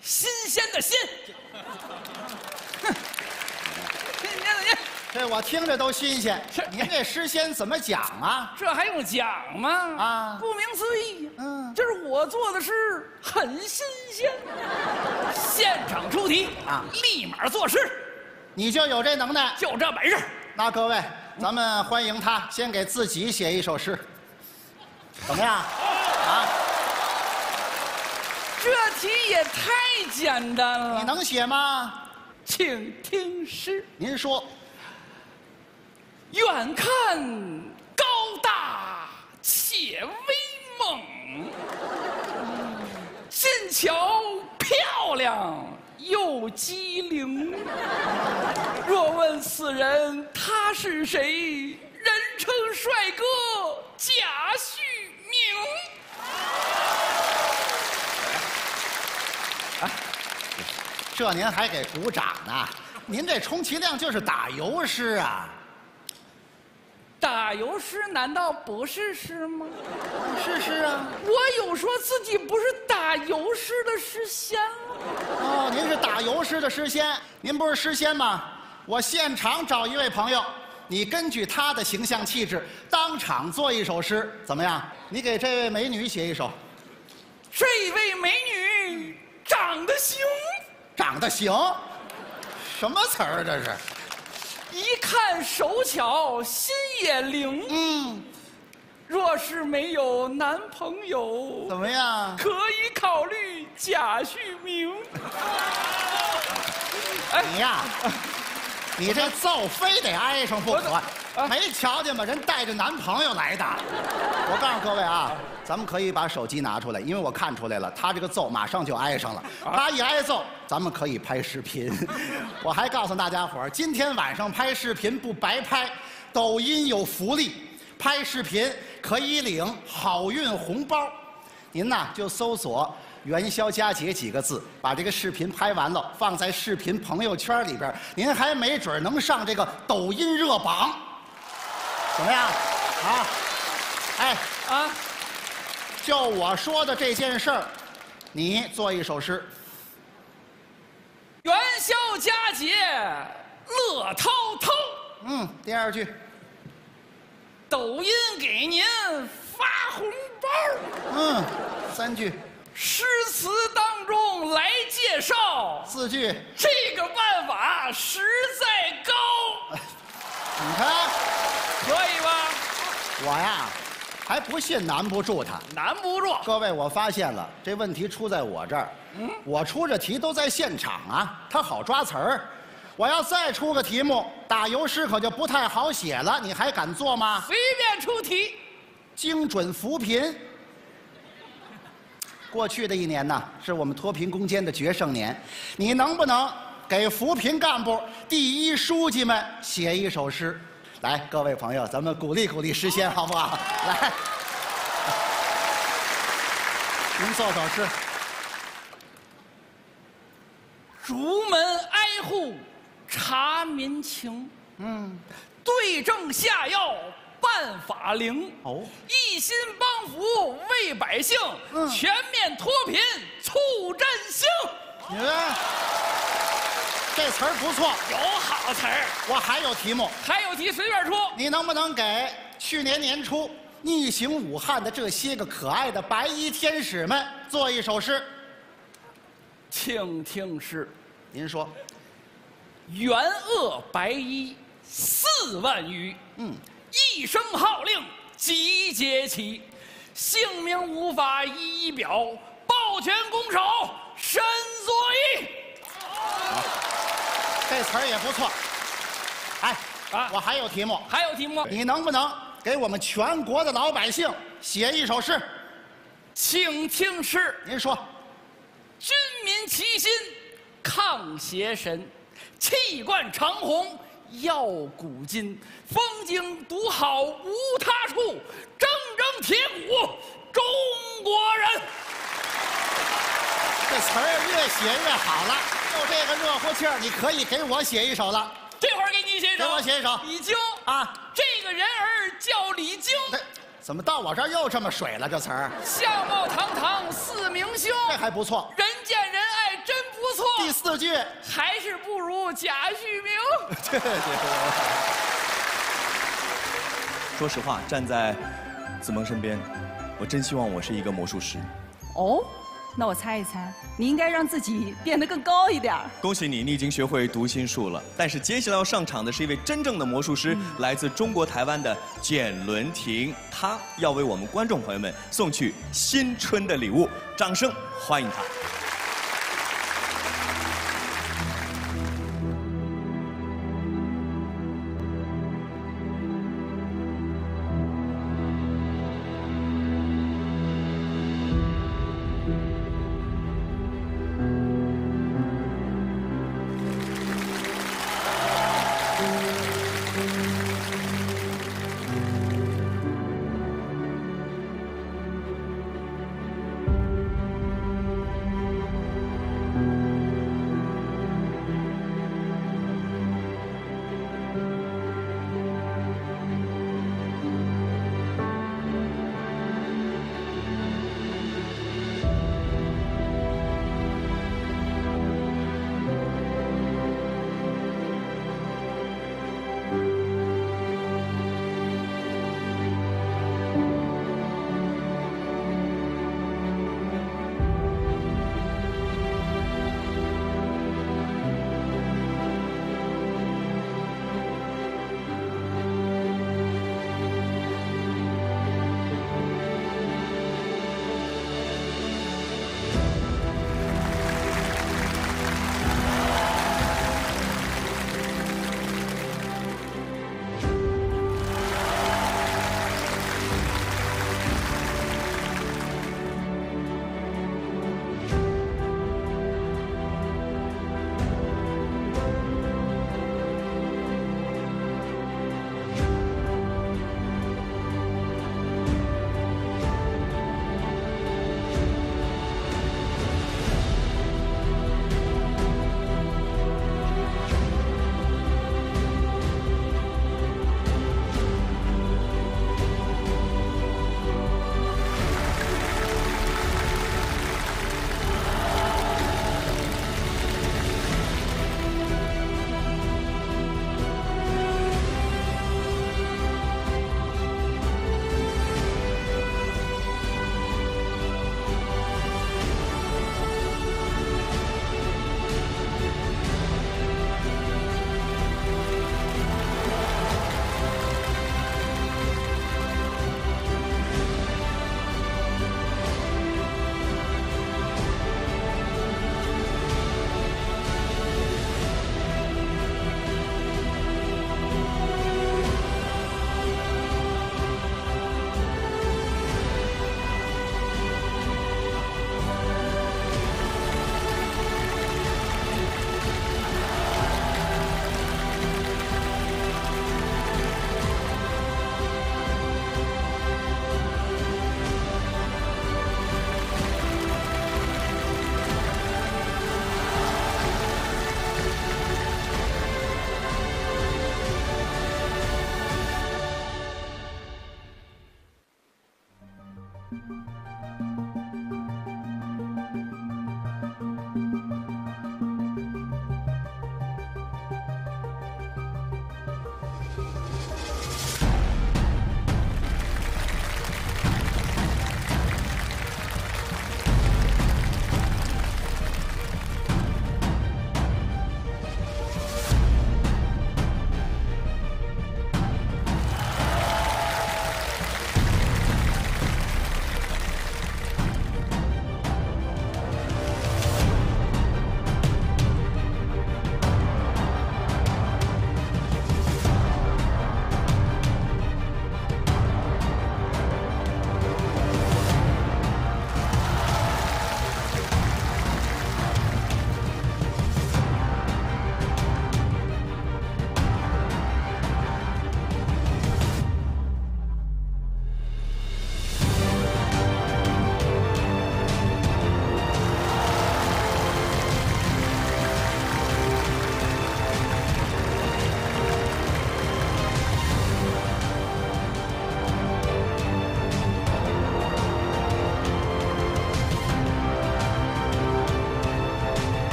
新鲜的新。这我听着都新鲜。您这诗仙怎么讲啊？这还用讲吗？啊，顾名思义，嗯，就是我做的诗很新鲜，现场出题啊，立马作诗。你就有这能耐？就这本事。那各位，咱们欢迎他，先给自己写一首诗，怎么样？啊？这题也太简单了。你能写吗？请听诗。您说。远看高大且威猛，近瞧漂亮又机灵。若问此人他是谁，人称帅哥贾旭明。这您还给鼓掌呢？您这充其量就是打油诗啊！打油诗难道不是诗吗？是诗啊！我有说自己不是打油诗的诗仙吗？哦，您是打油诗的诗仙，您不是诗仙吗？我现场找一位朋友，你根据他的形象气质，当场做一首诗，怎么样？你给这位美女写一首。这位美女长得行。长得行，什么词儿啊这是？一看手巧，心也灵。嗯，若是没有男朋友，怎么样？可以考虑贾旭明。你呀，你这揍非得挨上不可。没瞧见吗？人带着男朋友来的。我告诉各位啊，咱们可以把手机拿出来，因为我看出来了，他这个揍马上就挨上了。他一挨揍，咱们可以拍视频。我还告诉大家伙儿，今天晚上拍视频不白拍，抖音有福利，拍视频可以领好运红包。您呐就搜索。元宵佳节几个字，把这个视频拍完了，放在视频朋友圈里边，您还没准能上这个抖音热榜，怎么样？啊，哎啊，就我说的这件事儿，你做一首诗。元宵佳节乐滔滔。嗯，第二句。抖音给您发红包。嗯，三句。诗词当中来介绍四句，这个办法实在高。你看，可以吧？我呀，还不信难不住他。难不住。各位，我发现了，这问题出在我这儿。嗯，我出这题都在现场啊，他好抓词儿。我要再出个题目，打油诗可就不太好写了。你还敢做吗？随便出题，精准扶贫。过去的一年呢，是我们脱贫攻坚的决胜年，你能不能给扶贫干部、第一书记们写一首诗？来，各位朋友，咱们鼓励鼓励诗仙，好不好？来，您做首诗。竹门挨户查民情，嗯，对症下药。办法灵哦，一心帮扶为百姓，全面脱贫促振兴。你看，这词儿不错，有好词儿。我还有题目，还有题随便出。你能不能给去年年初逆行武汉的这些个可爱的白衣天使们做一首诗？请听诗，您说，援鄂白衣四万余。嗯。一声号令，集结起，姓名无法一一表，抱拳拱手，身作揖。这词儿也不错。哎，啊，我还有题目，还有题目，你能不能给我们全国的老百姓写一首诗？请听诗，您说。军民齐心抗邪神，气贯长虹。耀古今，风景独好无他处，铮铮铁骨中国人。这词儿越写越好了，就这个热乎气儿，你可以给我写一首了。这会儿给你写一首，给我写一首。李菁啊，这个人儿叫李菁。怎么到我这儿又这么水了？这词儿。相貌堂堂似明星，这还不错。人见人爱真不错。第四句还是不如贾旭明。对对对。说实话，站在子萌身边，我真希望我是一个魔术师。哦。那我猜一猜，你应该让自己变得更高一点恭喜你，你已经学会读心术了。但是接下来要上场的是一位真正的魔术师，来自中国台湾的简伦婷，他要为我们观众朋友们送去新春的礼物，掌声欢迎他。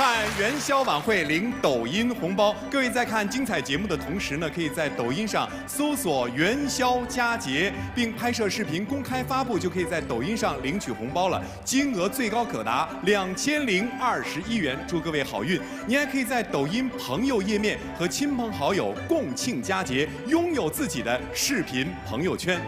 看元宵晚会领抖音红包。各位在看精彩节目的同时呢，可以在抖音上搜索“元宵佳节”，并拍摄视频公开发布，就可以在抖音上领取红包了，金额最高可达两千零二十一元。祝各位好运！您还可以在抖音朋友页面和亲朋好友共庆佳节，拥有自己的视频朋友圈。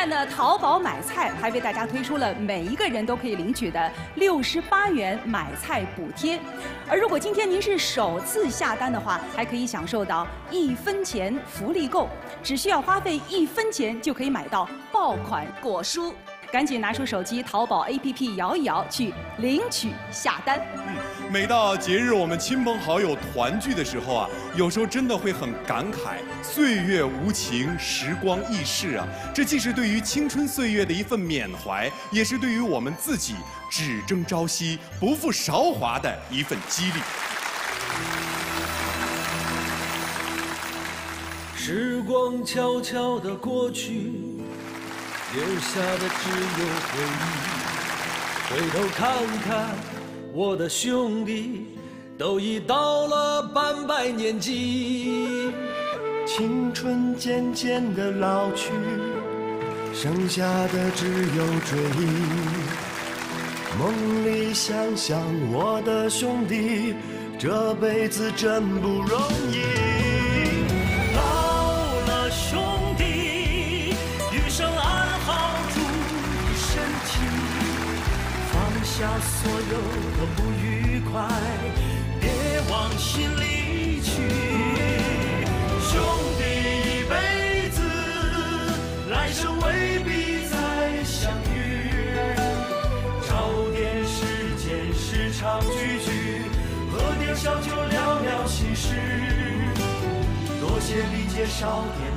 另外呢，淘宝买菜还为大家推出了每一个人都可以领取的六十八元买菜补贴，而如果今天您是首次下单的话，还可以享受到一分钱福利购，只需要花费一分钱就可以买到爆款果蔬。赶紧拿出手机，淘宝 APP 摇一摇去领取下单。嗯每到节日，我们亲朋好友团聚的时候啊，有时候真的会很感慨，岁月无情，时光易逝啊。这既是对于青春岁月的一份缅怀，也是对于我们自己只争朝夕、不负韶华的一份激励。时光悄悄地过去，留下的只有回忆。回头看看，我的兄弟都已到了半百年纪，青春渐渐的老去，剩下的只有追忆。梦里想想我的兄弟，这辈子真不容易。所有的不愉快，别往心里去。兄弟一辈子，来生未必再相遇。找点时间，时常聚聚，喝点小酒，聊聊心事。多些理解，少点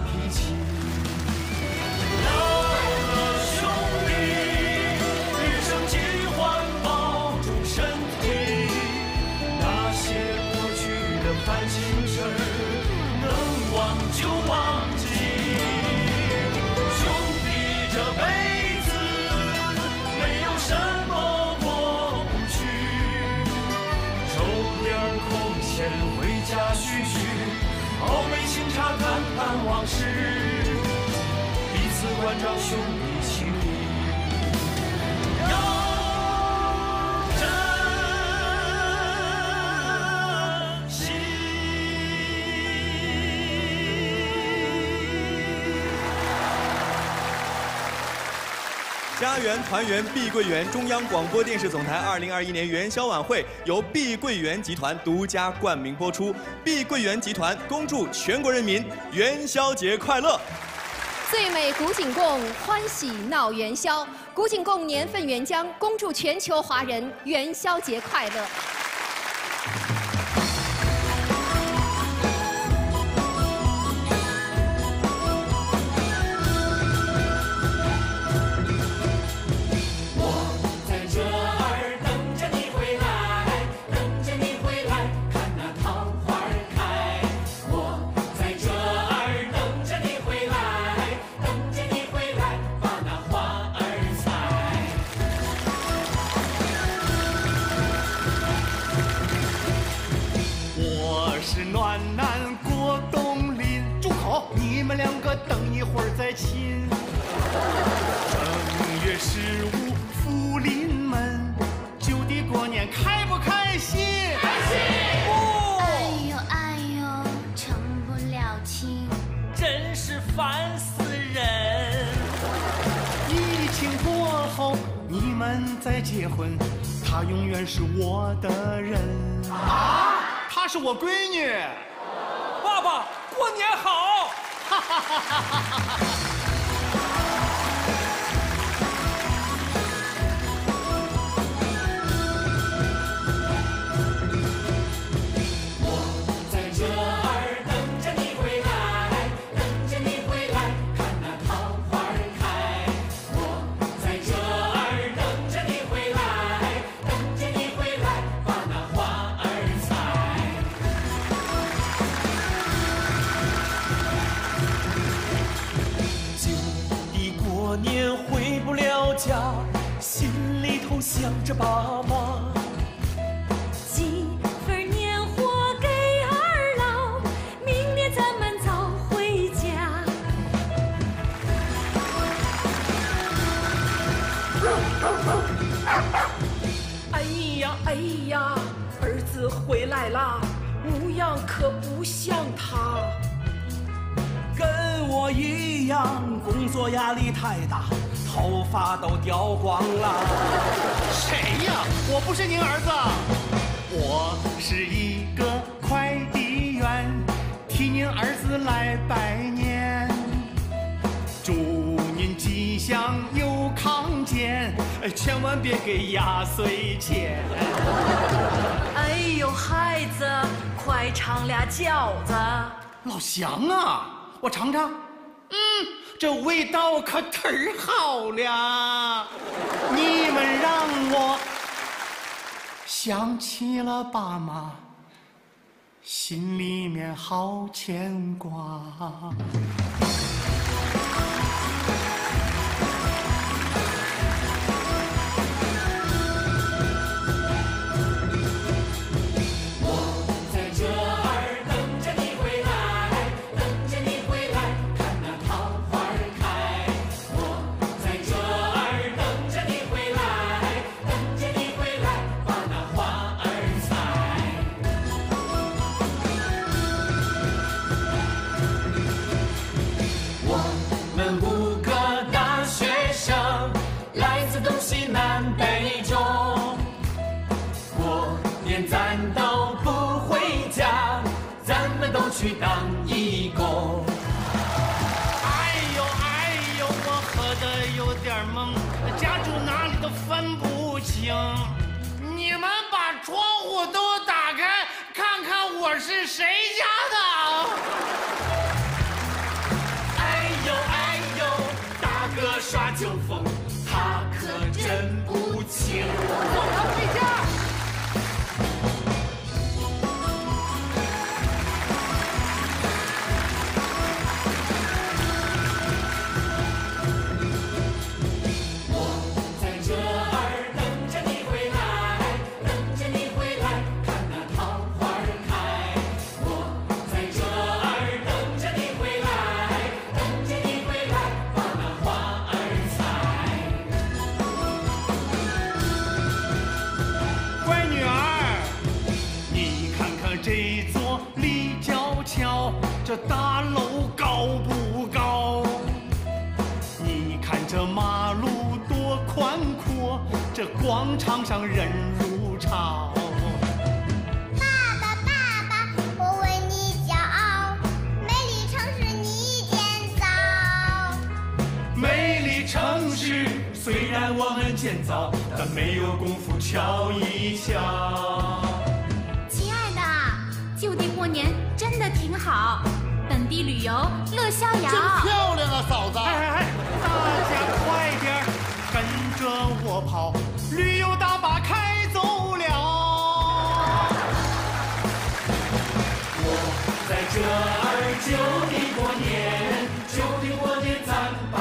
盼，往事，彼此关照兄弟。家园团圆碧桂园中央广播电视总台二零二一年元宵晚会由碧桂园集团独家冠名播出。碧桂园集团恭祝全国人民元宵节快乐！最美古井贡，欢喜闹元宵。古井贡年份元江，恭祝全球华人元宵节快乐。暖男郭冬临，住口！你们两个等一会儿再亲。正月十五福临门，就地过年开不开心？开心！哎呦哎呦，成不了亲，真是烦死人！疫情过后你们再结婚，他永远是我的人。啊，她是我闺女。爸爸，过年好！家，心里头想着爸妈。几份年货给二老，明年咱们早回家。哎呀哎呀，儿子回来啦，模样可不像他。跟我一样，工作压力太大，头发都掉光了。谁呀？我不是您儿子，我是一个快递员，替您儿子来拜年，祝您吉祥又康健，哎千万别给压岁钱。哎呦，孩子，快尝俩饺子。老祥啊，我尝尝，嗯，这味道可忒好了，你们让我想起了爸妈，心里面好牵挂。去当义工。哎呦哎呦，我喝的有点懵，家住哪里都分不清。你们把窗户都打开，看看我是谁家的。这大楼高不高？你看这马路多宽阔，这广场上人如潮。爸爸爸爸，我为你骄傲，美丽城市你建造。美丽城市虽然我们建造，但没有功夫瞧一瞧。亲爱的，就地过年真的挺好，地旅游乐逍遥。真漂亮啊，嫂子！哎哎哎，大家快点跟着我跑，旅游大巴开走了。我在这儿就地过年，就地过年咱把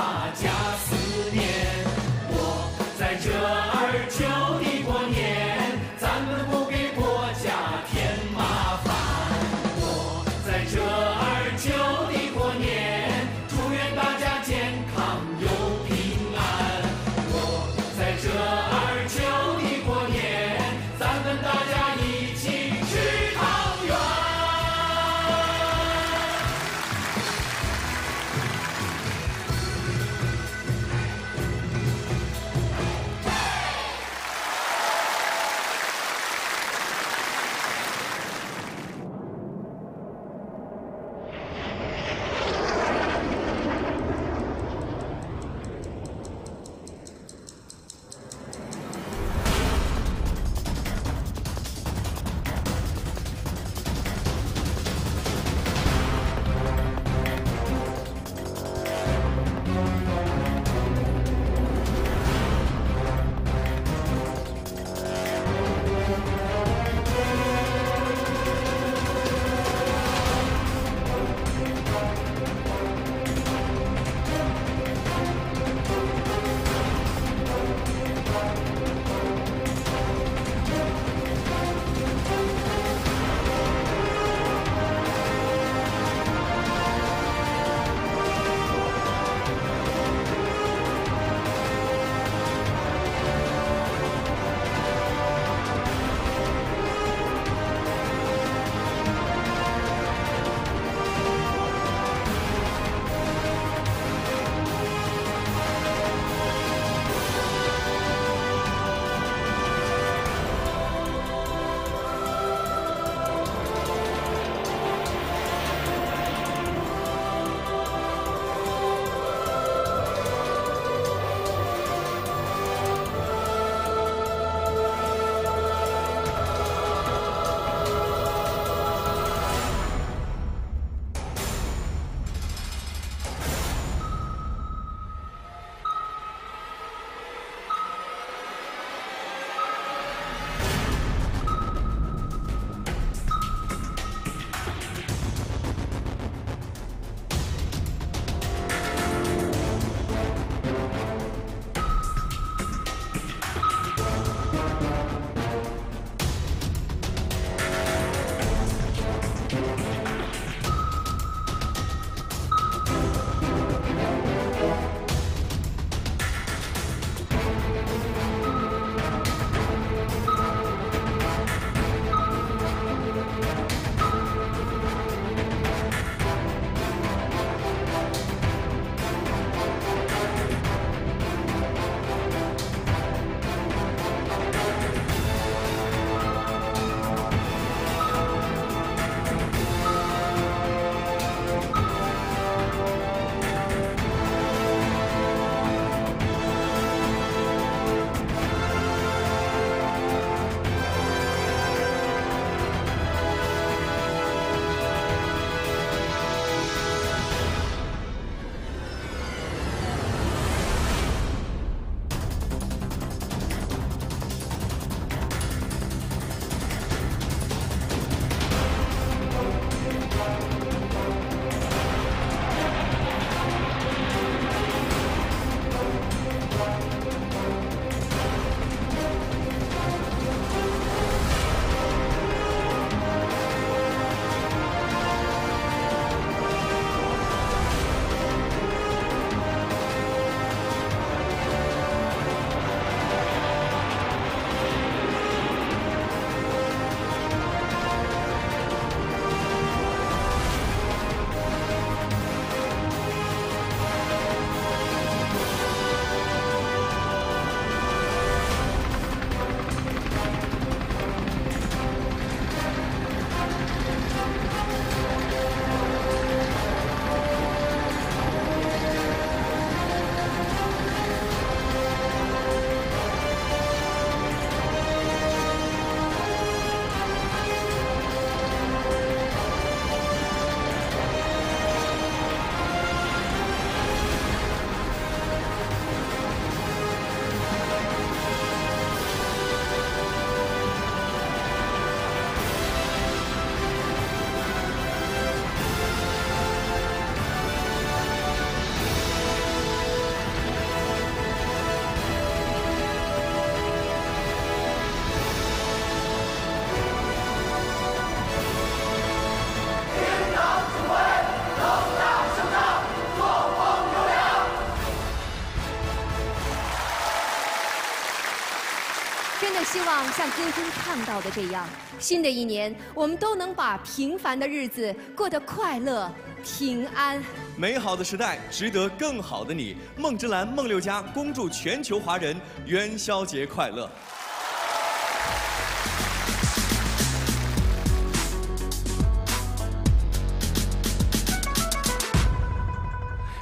望像歌中唱到的这样，新的一年我们都能把平凡的日子过得快乐、平安。美好的时代，值得更好的你。梦之蓝、梦六家恭祝全球华人元宵节快乐。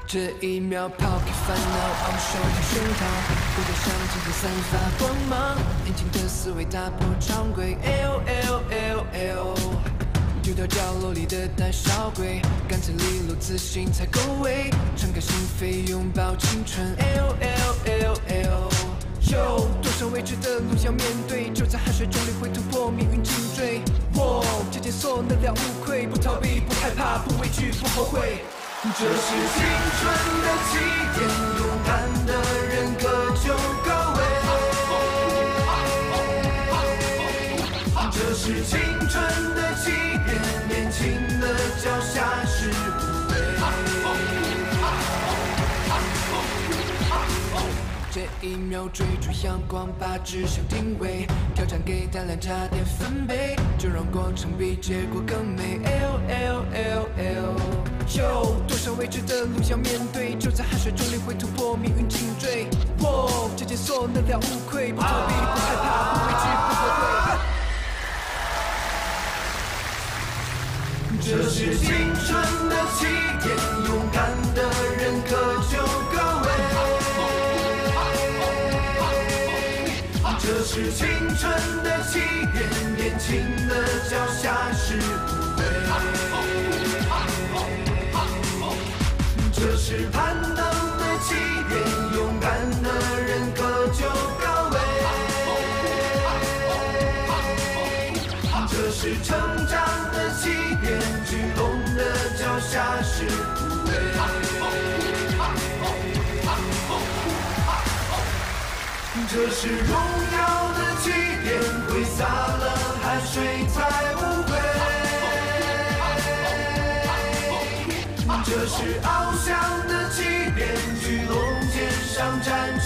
这一秒抛开烦恼，昂首挺胸膛，回到向前就散发光芒。年轻的思维打破常规，L L L L。丢掉角落里的胆小鬼，干脆利落自信才够味。敞开心扉，拥抱青春，L L L L。有多少未知的路要面对？就在汗水中领会突破，命运颈椎。我渐渐所能了无愧，不逃避，不害怕，不畏惧，不后悔。这是青春的起点，勇敢的人各就各是青春的起点，年轻的脚下是无畏。这一秒追逐阳光，把志向定位，挑战给胆量加点分贝，就让过程比结果更美。L L L L，有多少未知的路要面对？就在汗水中领会突破，命运颈椎。我竭尽所能了无愧，不逃避，不害怕，不畏惧，不后悔。这是青春的起点，勇敢的人各就各位。这是青春的起点，年轻的脚下是无畏。这是攀这是荣耀的起点，挥洒了汗水才无悔。这是翱翔的起点，巨龙肩上站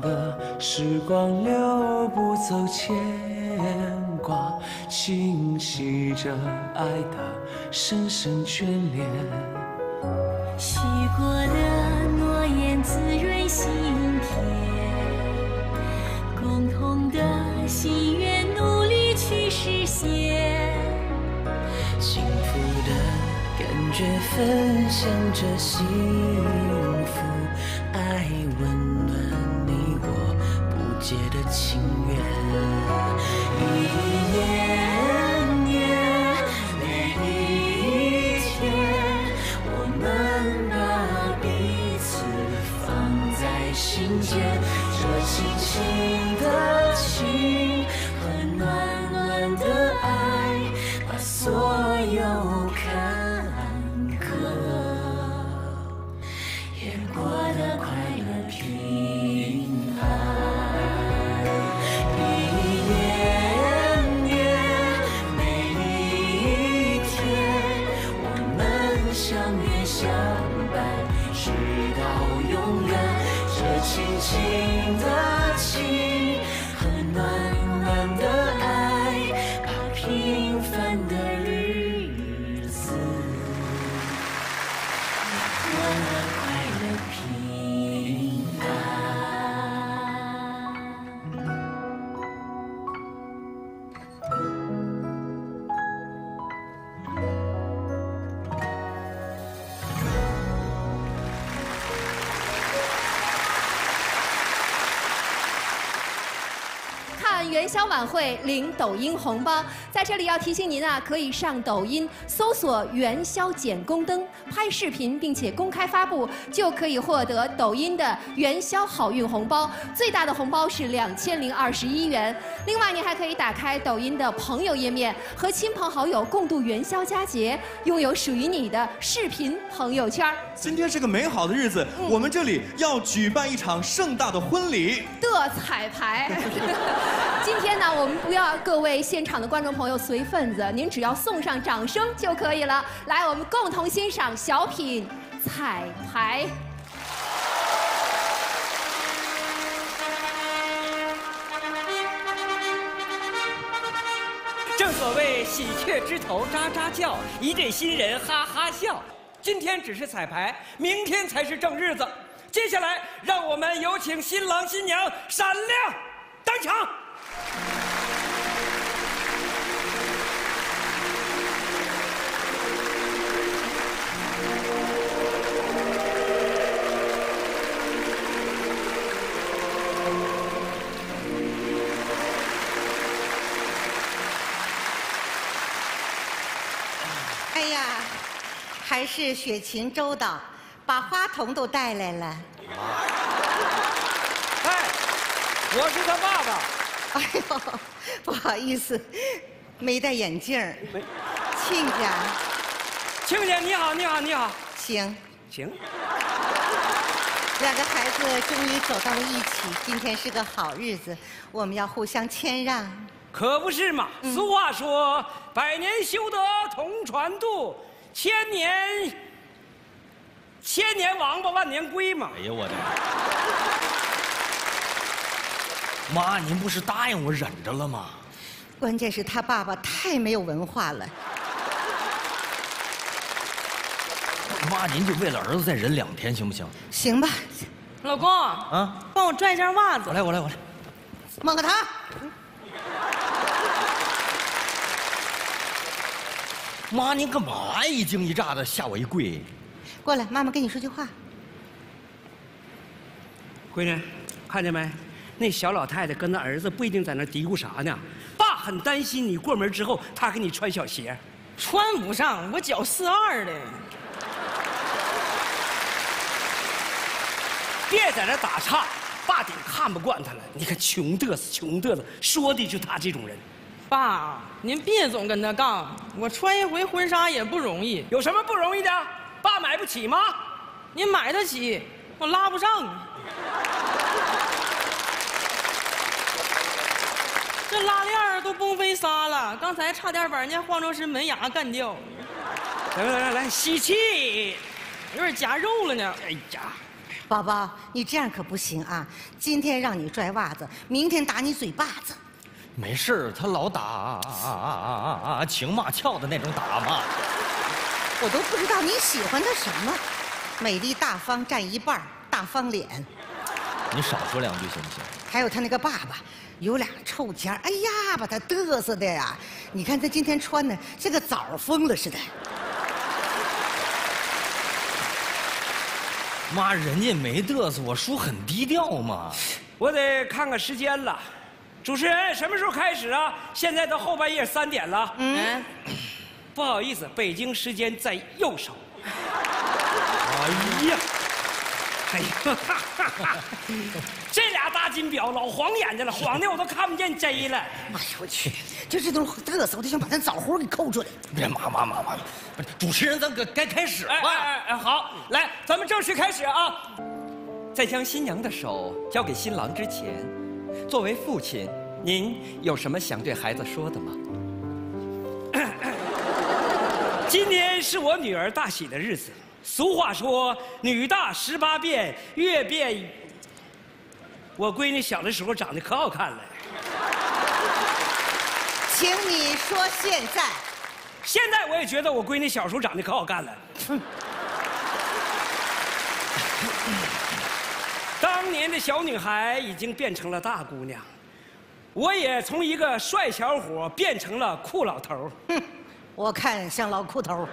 的时光流不走牵挂，清晰着爱的深深眷恋。许过的诺言滋润心田，共同的心愿努力去实现。幸福的感觉，分享着幸福，爱温。写的情缘，一年年，每一天，我们把彼此放在心间，这轻轻的情。宵晚会领抖音红包，在这里要提醒您啊，可以上抖音搜索“元宵捡宫灯”，拍视频并且公开发布，就可以获得抖音的元宵好运红包，最大的红包是两千零二十一元。另外，你还可以打开抖音的朋友页面，和亲朋好友共度元宵佳节，拥有属于你的视频朋友圈。今天是个美好的日子，我们这里要举办一场盛大的婚礼。的彩排。今天呢，我们不要各位现场的观众朋友朋友随份子，您只要送上掌声就可以了。来，我们共同欣赏小品《彩排》。正所谓喜鹊枝头喳喳叫，一对新人哈哈笑。今天只是彩排，明天才是正日子。接下来，让我们有请新郎新娘闪亮登场。还是雪琴周到，把花童都带来了。哎，我是他爸爸。哎呦，不好意思，没戴眼镜儿。亲家，亲家你好，你好，你好。行行，两个孩子终于走到了一起，今天是个好日子，我们要互相谦让。可不是嘛。俗话说，百年修得同船渡，千年千年王八万年龟嘛。哎呦我的妈！妈您不是答应我忍着了吗？关键是他爸爸太没有文化了。妈，您就为了儿子再忍两天行不行？行吧，老公，啊，帮我拽一下袜子。我来，我来，我来。孟克堂，妈，您干嘛一惊一乍的吓我一跪？过来，妈妈跟你说句话。闺女，看见没？那小老太太跟她儿子不一定在那嘀咕啥呢。爸很担心你过门之后，他给你穿小鞋。穿不上，我脚四二的。别在那打岔，爸顶看不惯他了。你看穷嘚瑟，穷嘚瑟，说的就他这种人。爸，您别总跟他杠，我穿一回婚纱也不容易。有什么不容易的？爸买不起吗？您买得起，我拉不上啊。这拉链儿都崩飞仨了，刚才差点把人家化妆师门牙干掉。来来来来，吸气，有点夹肉了呢。哎呀，宝宝，你这样可不行啊！今天让你拽袜子，明天打你嘴巴子。没事儿他老打啊啊啊啊啊情骂俏的那种打嘛。我都不知道你喜欢他什么。美丽大方占一半，大方脸。你少说两句行不行？还有他那个爸爸，有俩臭钱儿哎呀，把他嘚瑟的呀！你看他今天穿的像个枣儿疯了似的。妈，人家没嘚瑟，我叔很低调嘛。我得看看时间了。主持人，什么时候开始啊？现在都后半夜三点了。嗯，不好意思，北京时间在右手。哎呀，哎呀，哈哈哈这俩大金表老晃眼睛了，晃的我都看不见 J 了。哎呦我去，就这都嘚瑟，我就想把咱枣核给扣出来。别妈妈妈妈，不是主持人，咱可该开始了。哎哎哎，好，来，咱们正式开始啊！在将新娘的手交给新郎之前，作为父亲，您有什么想对孩子说的吗？今天是我女儿大喜的日子。俗话说“女大十八变，越变”。我闺女小的时候长得可好看了。请你说现在。现在我也觉得我闺女小时候长得可好看了。当年的小女孩已经变成了大姑娘，我也从一个帅小伙变成了酷老头。哼，我看像老裤头。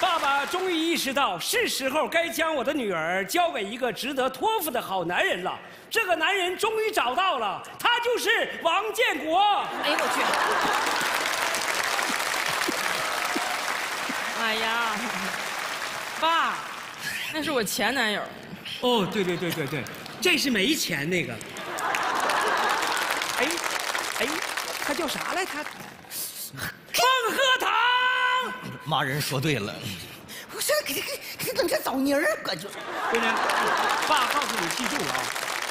爸爸终于意识到，是时候该将我的女儿交给一个值得托付的好男人了。这个男人终于找到了，他就是王建国。哎呦我去！哎呀，爸，那是我前男友。哦，对对对对对，这是没钱那个。哎，哎，他叫啥来？他孟鹤堂。妈，人说对了，我说给给给整这枣泥儿，搁就。闺女，爸告诉你，记住了啊，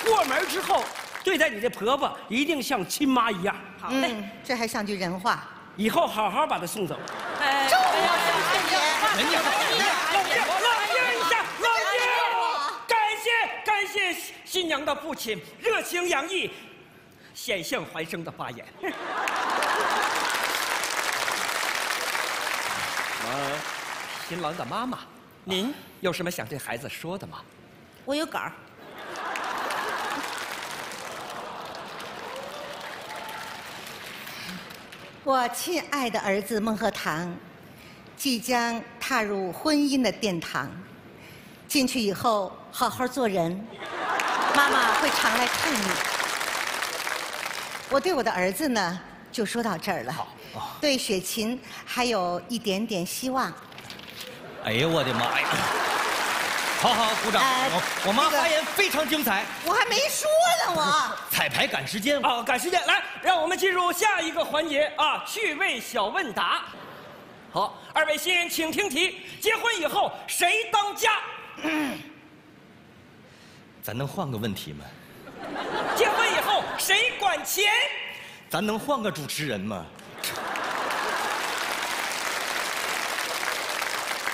过门之后对待你的婆婆一定像亲妈一样。好嘞，这还像句人话。以后好好把她送走。哎，祝我人家冷静，冷静一下，冷静。感谢感谢新娘的父亲热情洋溢、险象环生的发言。呃，新郎的妈妈，您有什么想对孩子说的吗？我有稿儿。我亲爱的儿子孟鹤堂，即将踏入婚姻的殿堂。进去以后，好好做人，妈妈会常来看你。我对我的儿子呢，就说到这儿了。对雪琴还有一点点希望。哎呀，我的妈呀！好好鼓掌，我妈发言非常精彩。我还没说呢，我。彩排赶时间，啊，赶时间，来，让我们进入下一个环节啊，趣味小问答。好，二位新人请听题：结婚以后谁当家？咱能换个问题吗？结婚以后谁管钱？咱能换个主持人吗？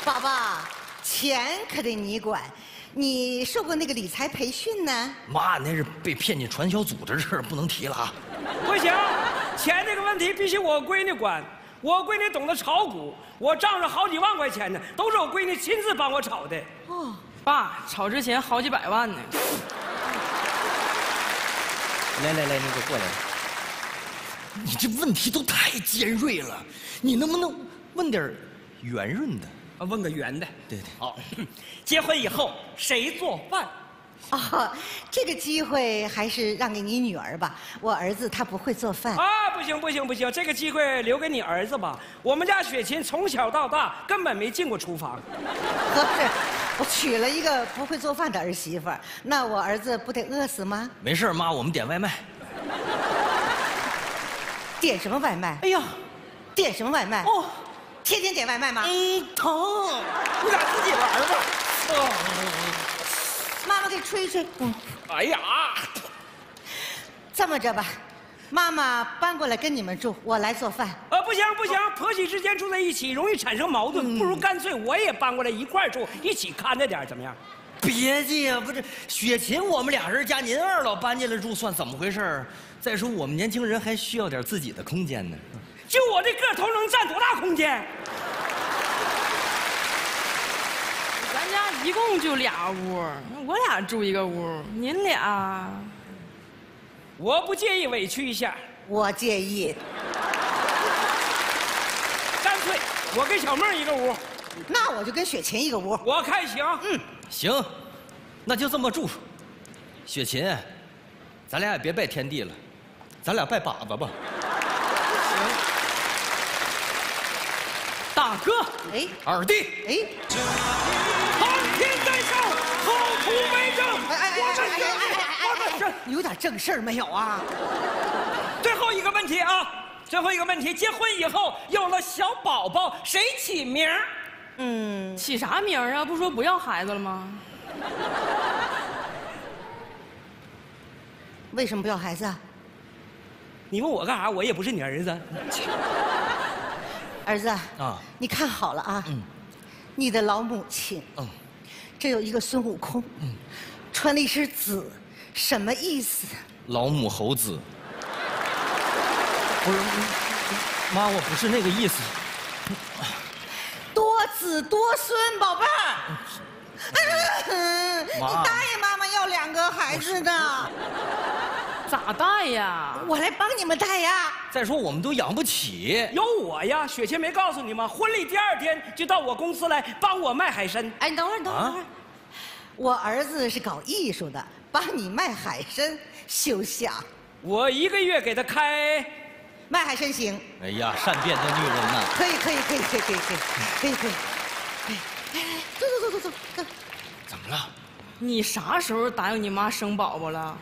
宝宝，钱可得你管。你受过那个理财培训呢？妈，那是被骗进传销组织的事儿，不能提了啊。不行，钱这个问题必须我闺女管。我闺女懂得炒股，我账上好几万块钱呢，都是我闺女亲自帮我炒的。哦，爸，炒之前好几百万呢。来来来，你给我过来。你这问题都太尖锐了，你能不能问点儿圆润的？啊，问个圆的。对对。好，结婚以后谁做饭？哦，这个机会还是让给你女儿吧。我儿子他不会做饭。啊，不行不行不行，这个机会留给你儿子吧。我们家雪琴从小到大根本没进过厨房。合适，我娶了一个不会做饭的儿媳妇，那我儿子不得饿死吗？没事妈，我们点外卖。点什么外卖？哎呀，点什么外卖？哦，天天点外卖吗？嗯，疼。你俩自己玩吧。妈妈给吹吹。嗯，哎呀，这么着吧，妈妈搬过来跟你们住，我来做饭。呃，不行不行，婆媳之间住在一起容易产生矛盾，不如干脆我也搬过来一块儿住，一起看着点，怎么样？别介呀，不是雪琴，我们俩人加您二老搬进来住，算怎么回事儿？再说我们年轻人还需要点自己的空间呢。就我这个头能占多大空间？咱家一共就俩屋，我俩住一个屋，您俩，我不介意委屈一下，我介意。干脆我跟小妹一个屋，那我就跟雪琴一个屋。我看行。嗯，行，那就这么住。雪琴，咱俩也别拜天地了，咱俩拜把子吧。行大哥，哎，二弟，哎，苍天在上，后土哎。哎哎我们是，我们是。你有点正事没有啊？最后一个问题啊，最后一个问题，结婚以后有了小宝宝，谁起名？嗯，起啥名啊？不说不要孩子了吗？为什么不要孩子？你问我干啥？我也不是你儿子。儿子，啊，你看好了啊，你的老母亲，嗯，这有一个孙悟空，嗯，穿了一身紫，什么意思？老母猴子。不是，妈，我不是那个意思。多子多孙，宝贝儿。嗯你答应妈妈要两个孩子的，咋带呀？我来帮你们带呀。再说我们都养不起。有我呀，雪琴没告诉你吗？婚礼第二天就到我公司来帮我卖海参。哎，你等会儿，等会儿，啊等会儿。我儿子是搞艺术的，帮你卖海参，休想。我一个月给他开，卖海参行，哎呀，善变的女人呐！可以，可以，可以，可以，可以，可以，可以，可以。哎，来来，走走走走走走。怎么了？你啥时候答应你妈生宝宝了？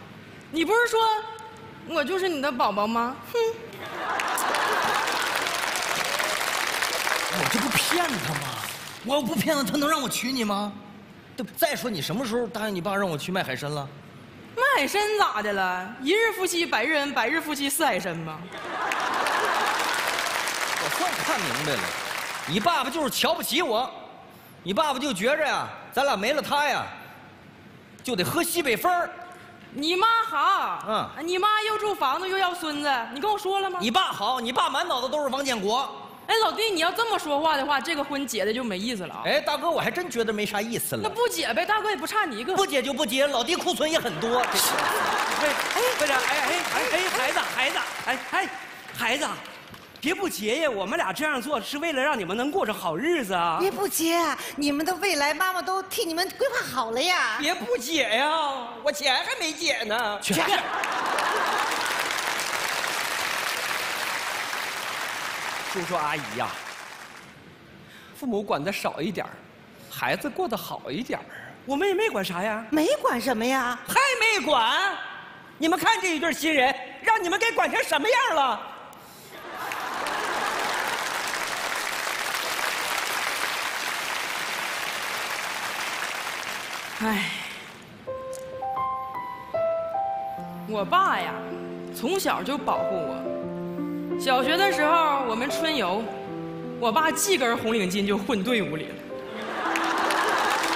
你不是说我就是你的宝宝吗？哼，我这不骗他吗？我要不骗他，他能让我娶你吗？对？再说你什么时候答应你爸让我去卖海参了？卖海参咋的了？一日夫妻百日恩，百日夫妻似海参吗？我算看明白了，你爸爸就是瞧不起我，你爸爸就觉着呀，咱俩没了他呀，就得喝西北风儿你妈好，嗯你妈又住房子又要孙子，你跟我说了吗？你爸好，你爸满脑子都是王建国。哎，老弟，你要这么说话的话，这个婚结的就没意思了啊。哎，大哥，我还真觉得没啥意思了。那不结呗，大哥也不差你一个。不结就不结，老弟库存也很多。哎哎，不是，哎哎哎哎，孩子孩子，哎哎，孩子，别不结呀！我们俩这样做是为了让你们能过上好日子啊！别不结，你们的未来妈妈都替你们规划好了呀。别不结呀，我钱还没结呢。去 叔叔阿姨呀，父母管的少一点儿孩子过得好一点儿我们也没管啥呀，没管什么呀？还没管。你们看这一对新人，让你们给管成什么样了？哎，我爸呀，从小就保护我。小学的时候，我们春游，我爸系根红领巾就混队伍里了，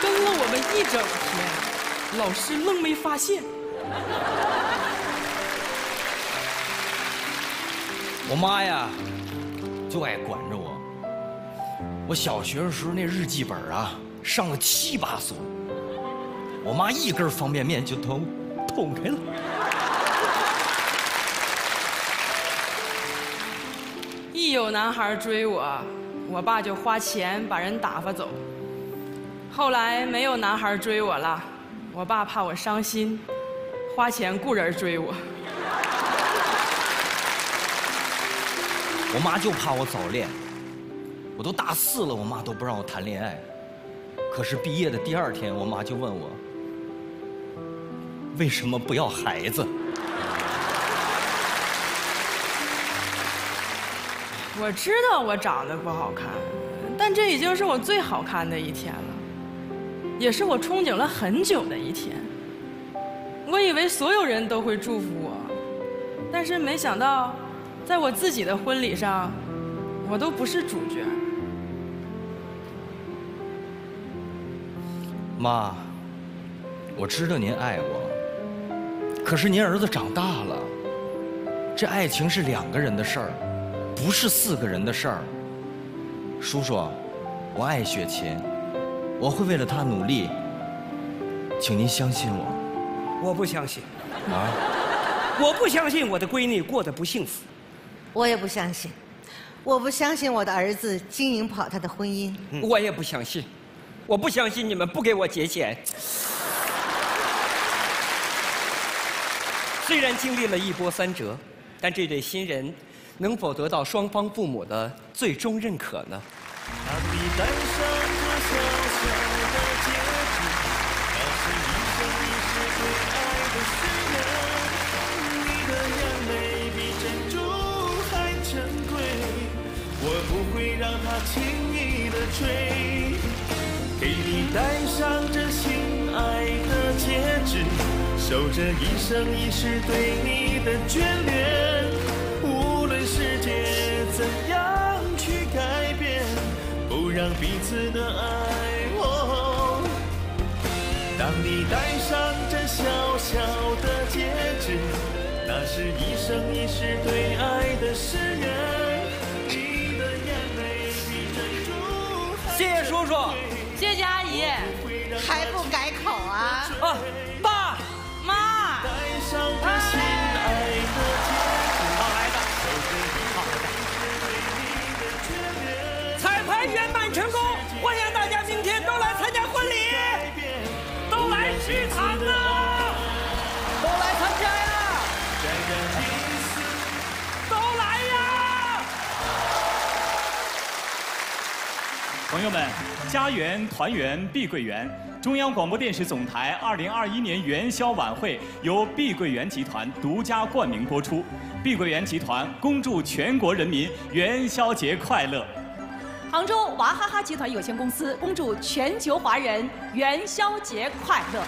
跟了我们一整天，老师愣没发现。我妈呀，就爱管着我。我小学的时候那日记本啊，上了七八缩，我妈一根方便面就都捅开了。一有男孩追我，我爸就花钱把人打发走。后来没有男孩追我了，我爸怕我伤心，花钱雇人追我。我妈就怕我早恋，我都大四了，我妈都不让我谈恋爱。可是毕业的第二天，我妈就问我，为什么不要孩子？我知道我长得不好看，但这已经是我最好看的一天了，也是我憧憬了很久的一天。我以为所有人都会祝福我，但是没想到，在我自己的婚礼上，我都不是主角。妈，我知道您爱我，可是您儿子长大了，这爱情是两个人的事儿，不是四个人的事儿。叔叔，我爱雪琴，我会为了她努力，请您相信我。我不相信，啊，我不相信我的闺女过得不幸福。我也不相信，我不相信我的儿子经营不好他的婚姻。我也不相信，我不相信你们不给我节俭。虽然经历了一波三折，但这对新人能否得到双方父母的最终认可呢？当你戴上这小小的戒指，表示一生一世对爱的誓言。你的眼泪比珍珠还珍贵，我不会让它轻易的坠。给你戴上这心爱的戒指，守着一生一世对你的眷恋。彼此的爱。哦，当你戴上这小小的戒指，那是一生一世对爱的誓言。你的眼泪比珍珠谢谢叔叔，谢谢阿姨，还不改口啊？啊，爸妈，戴上这朋友们，家园团圆碧桂园，中央广播电视总台二零二一年元宵晚会由碧桂园集团独家冠名播出。碧桂园集团恭祝全国人民元宵节快乐！杭州娃哈哈集团有限公司恭祝全球华人元宵节快乐。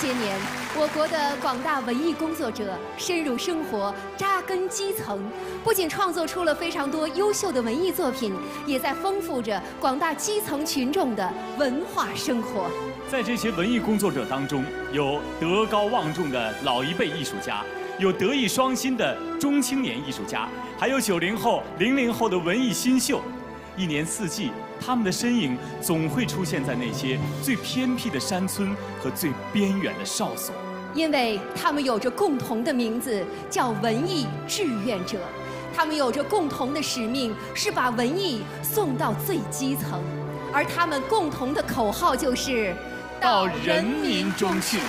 些年，我国的广大文艺工作者深入生活，扎根基层，不仅创作出了非常多优秀的文艺作品，也在丰富着广大基层群众的文化生活。在这些文艺工作者当中，有德高望重的老一辈艺术家，有德艺双馨的中青年艺术家，还有九零后、零零后的文艺新秀。一年四季，他们的身影总会出现在那些最偏僻的山村和最边远的哨所。因为他们有着共同的名字，叫文艺志愿者。他们有着共同的使命，是把文艺送到最基层。而他们共同的口号就是“到人民中去”。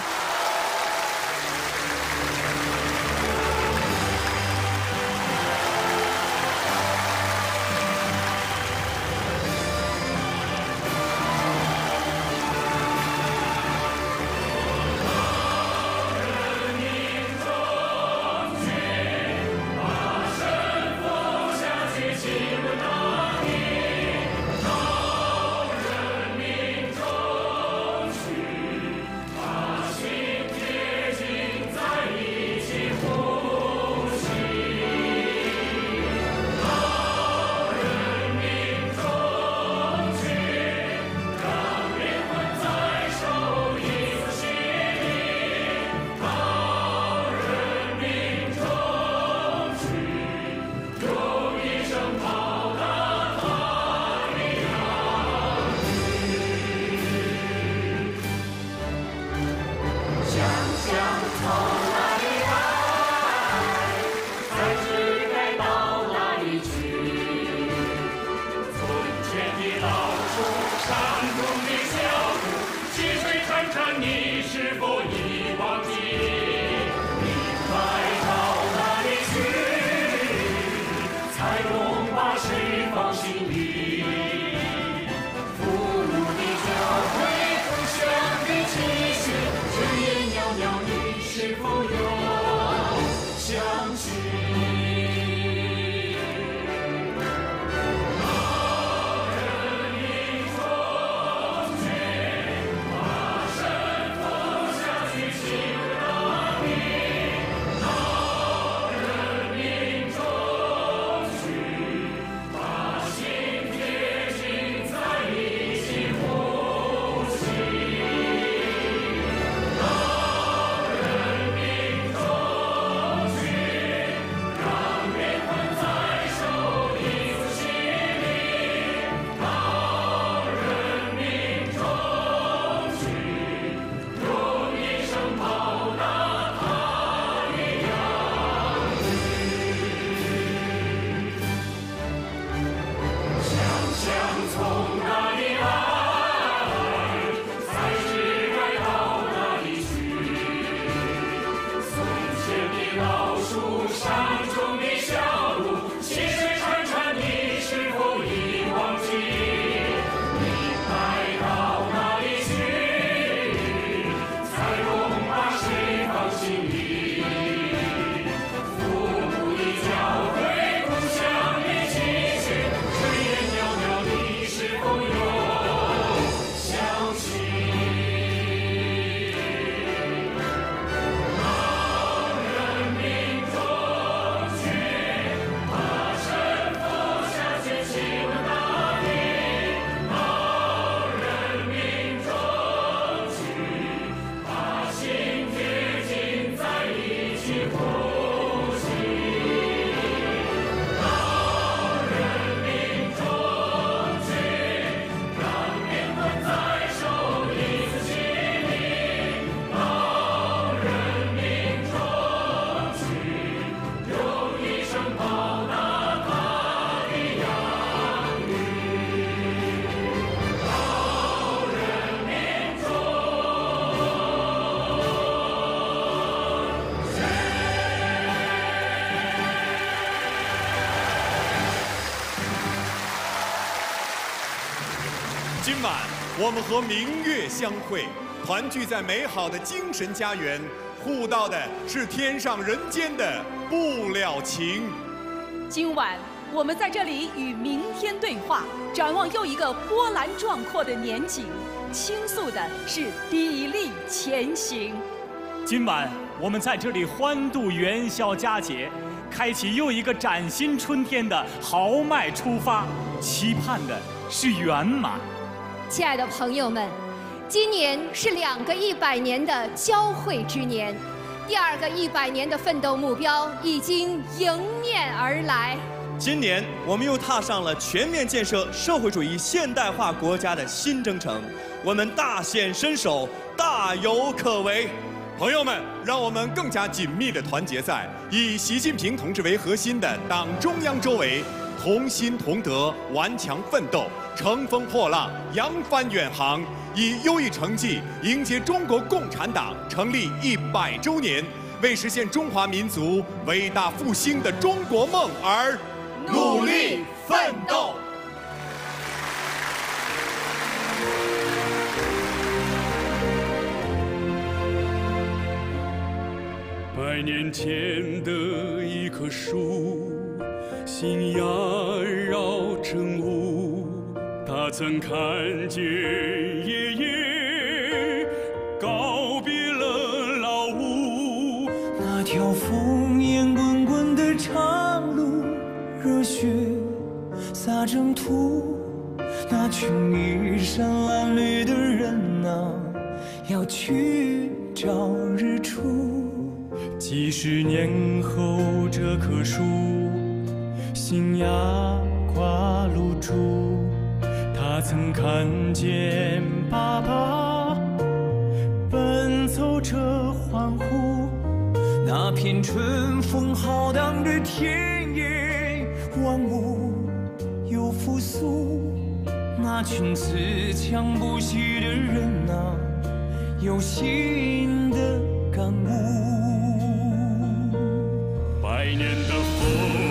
我们和明月相会，团聚在美好的精神家园，互道的是天上人间的不了情。今晚我们在这里与明天对话，展望又一个波澜壮阔的年景，倾诉的是砥砺前行。今晚我们在这里欢度元宵佳节，开启又一个崭新春天的豪迈出发，期盼的是圆满。亲爱的朋友们，今年是两个一百年的交汇之年，第二个一百年的奋斗目标已经迎面而来。今年我们又踏上了全面建设社会主义现代化国家的新征程，我们大显身手，大有可为。朋友们，让我们更加紧密地团结在以习近平同志为核心的党中央周围，同心同德，顽强奋斗，乘风破浪，扬帆远航，以优异成绩迎接中国共产党成立一百周年，为实现中华民族伟大复兴的中国梦而努力奋斗。百年前的一棵树，新芽绕成雾。他曾看见爷爷告别了老屋，那条烽烟滚滚的长路，热血洒征途。那群衣衫褴褛的人啊，要去找日出。几十年后，这棵树新芽挂露珠。他曾看见爸爸奔走着欢呼，那片春风浩荡的田野，万物又复苏。那群自强不息的人啊，有新的感悟。百年的风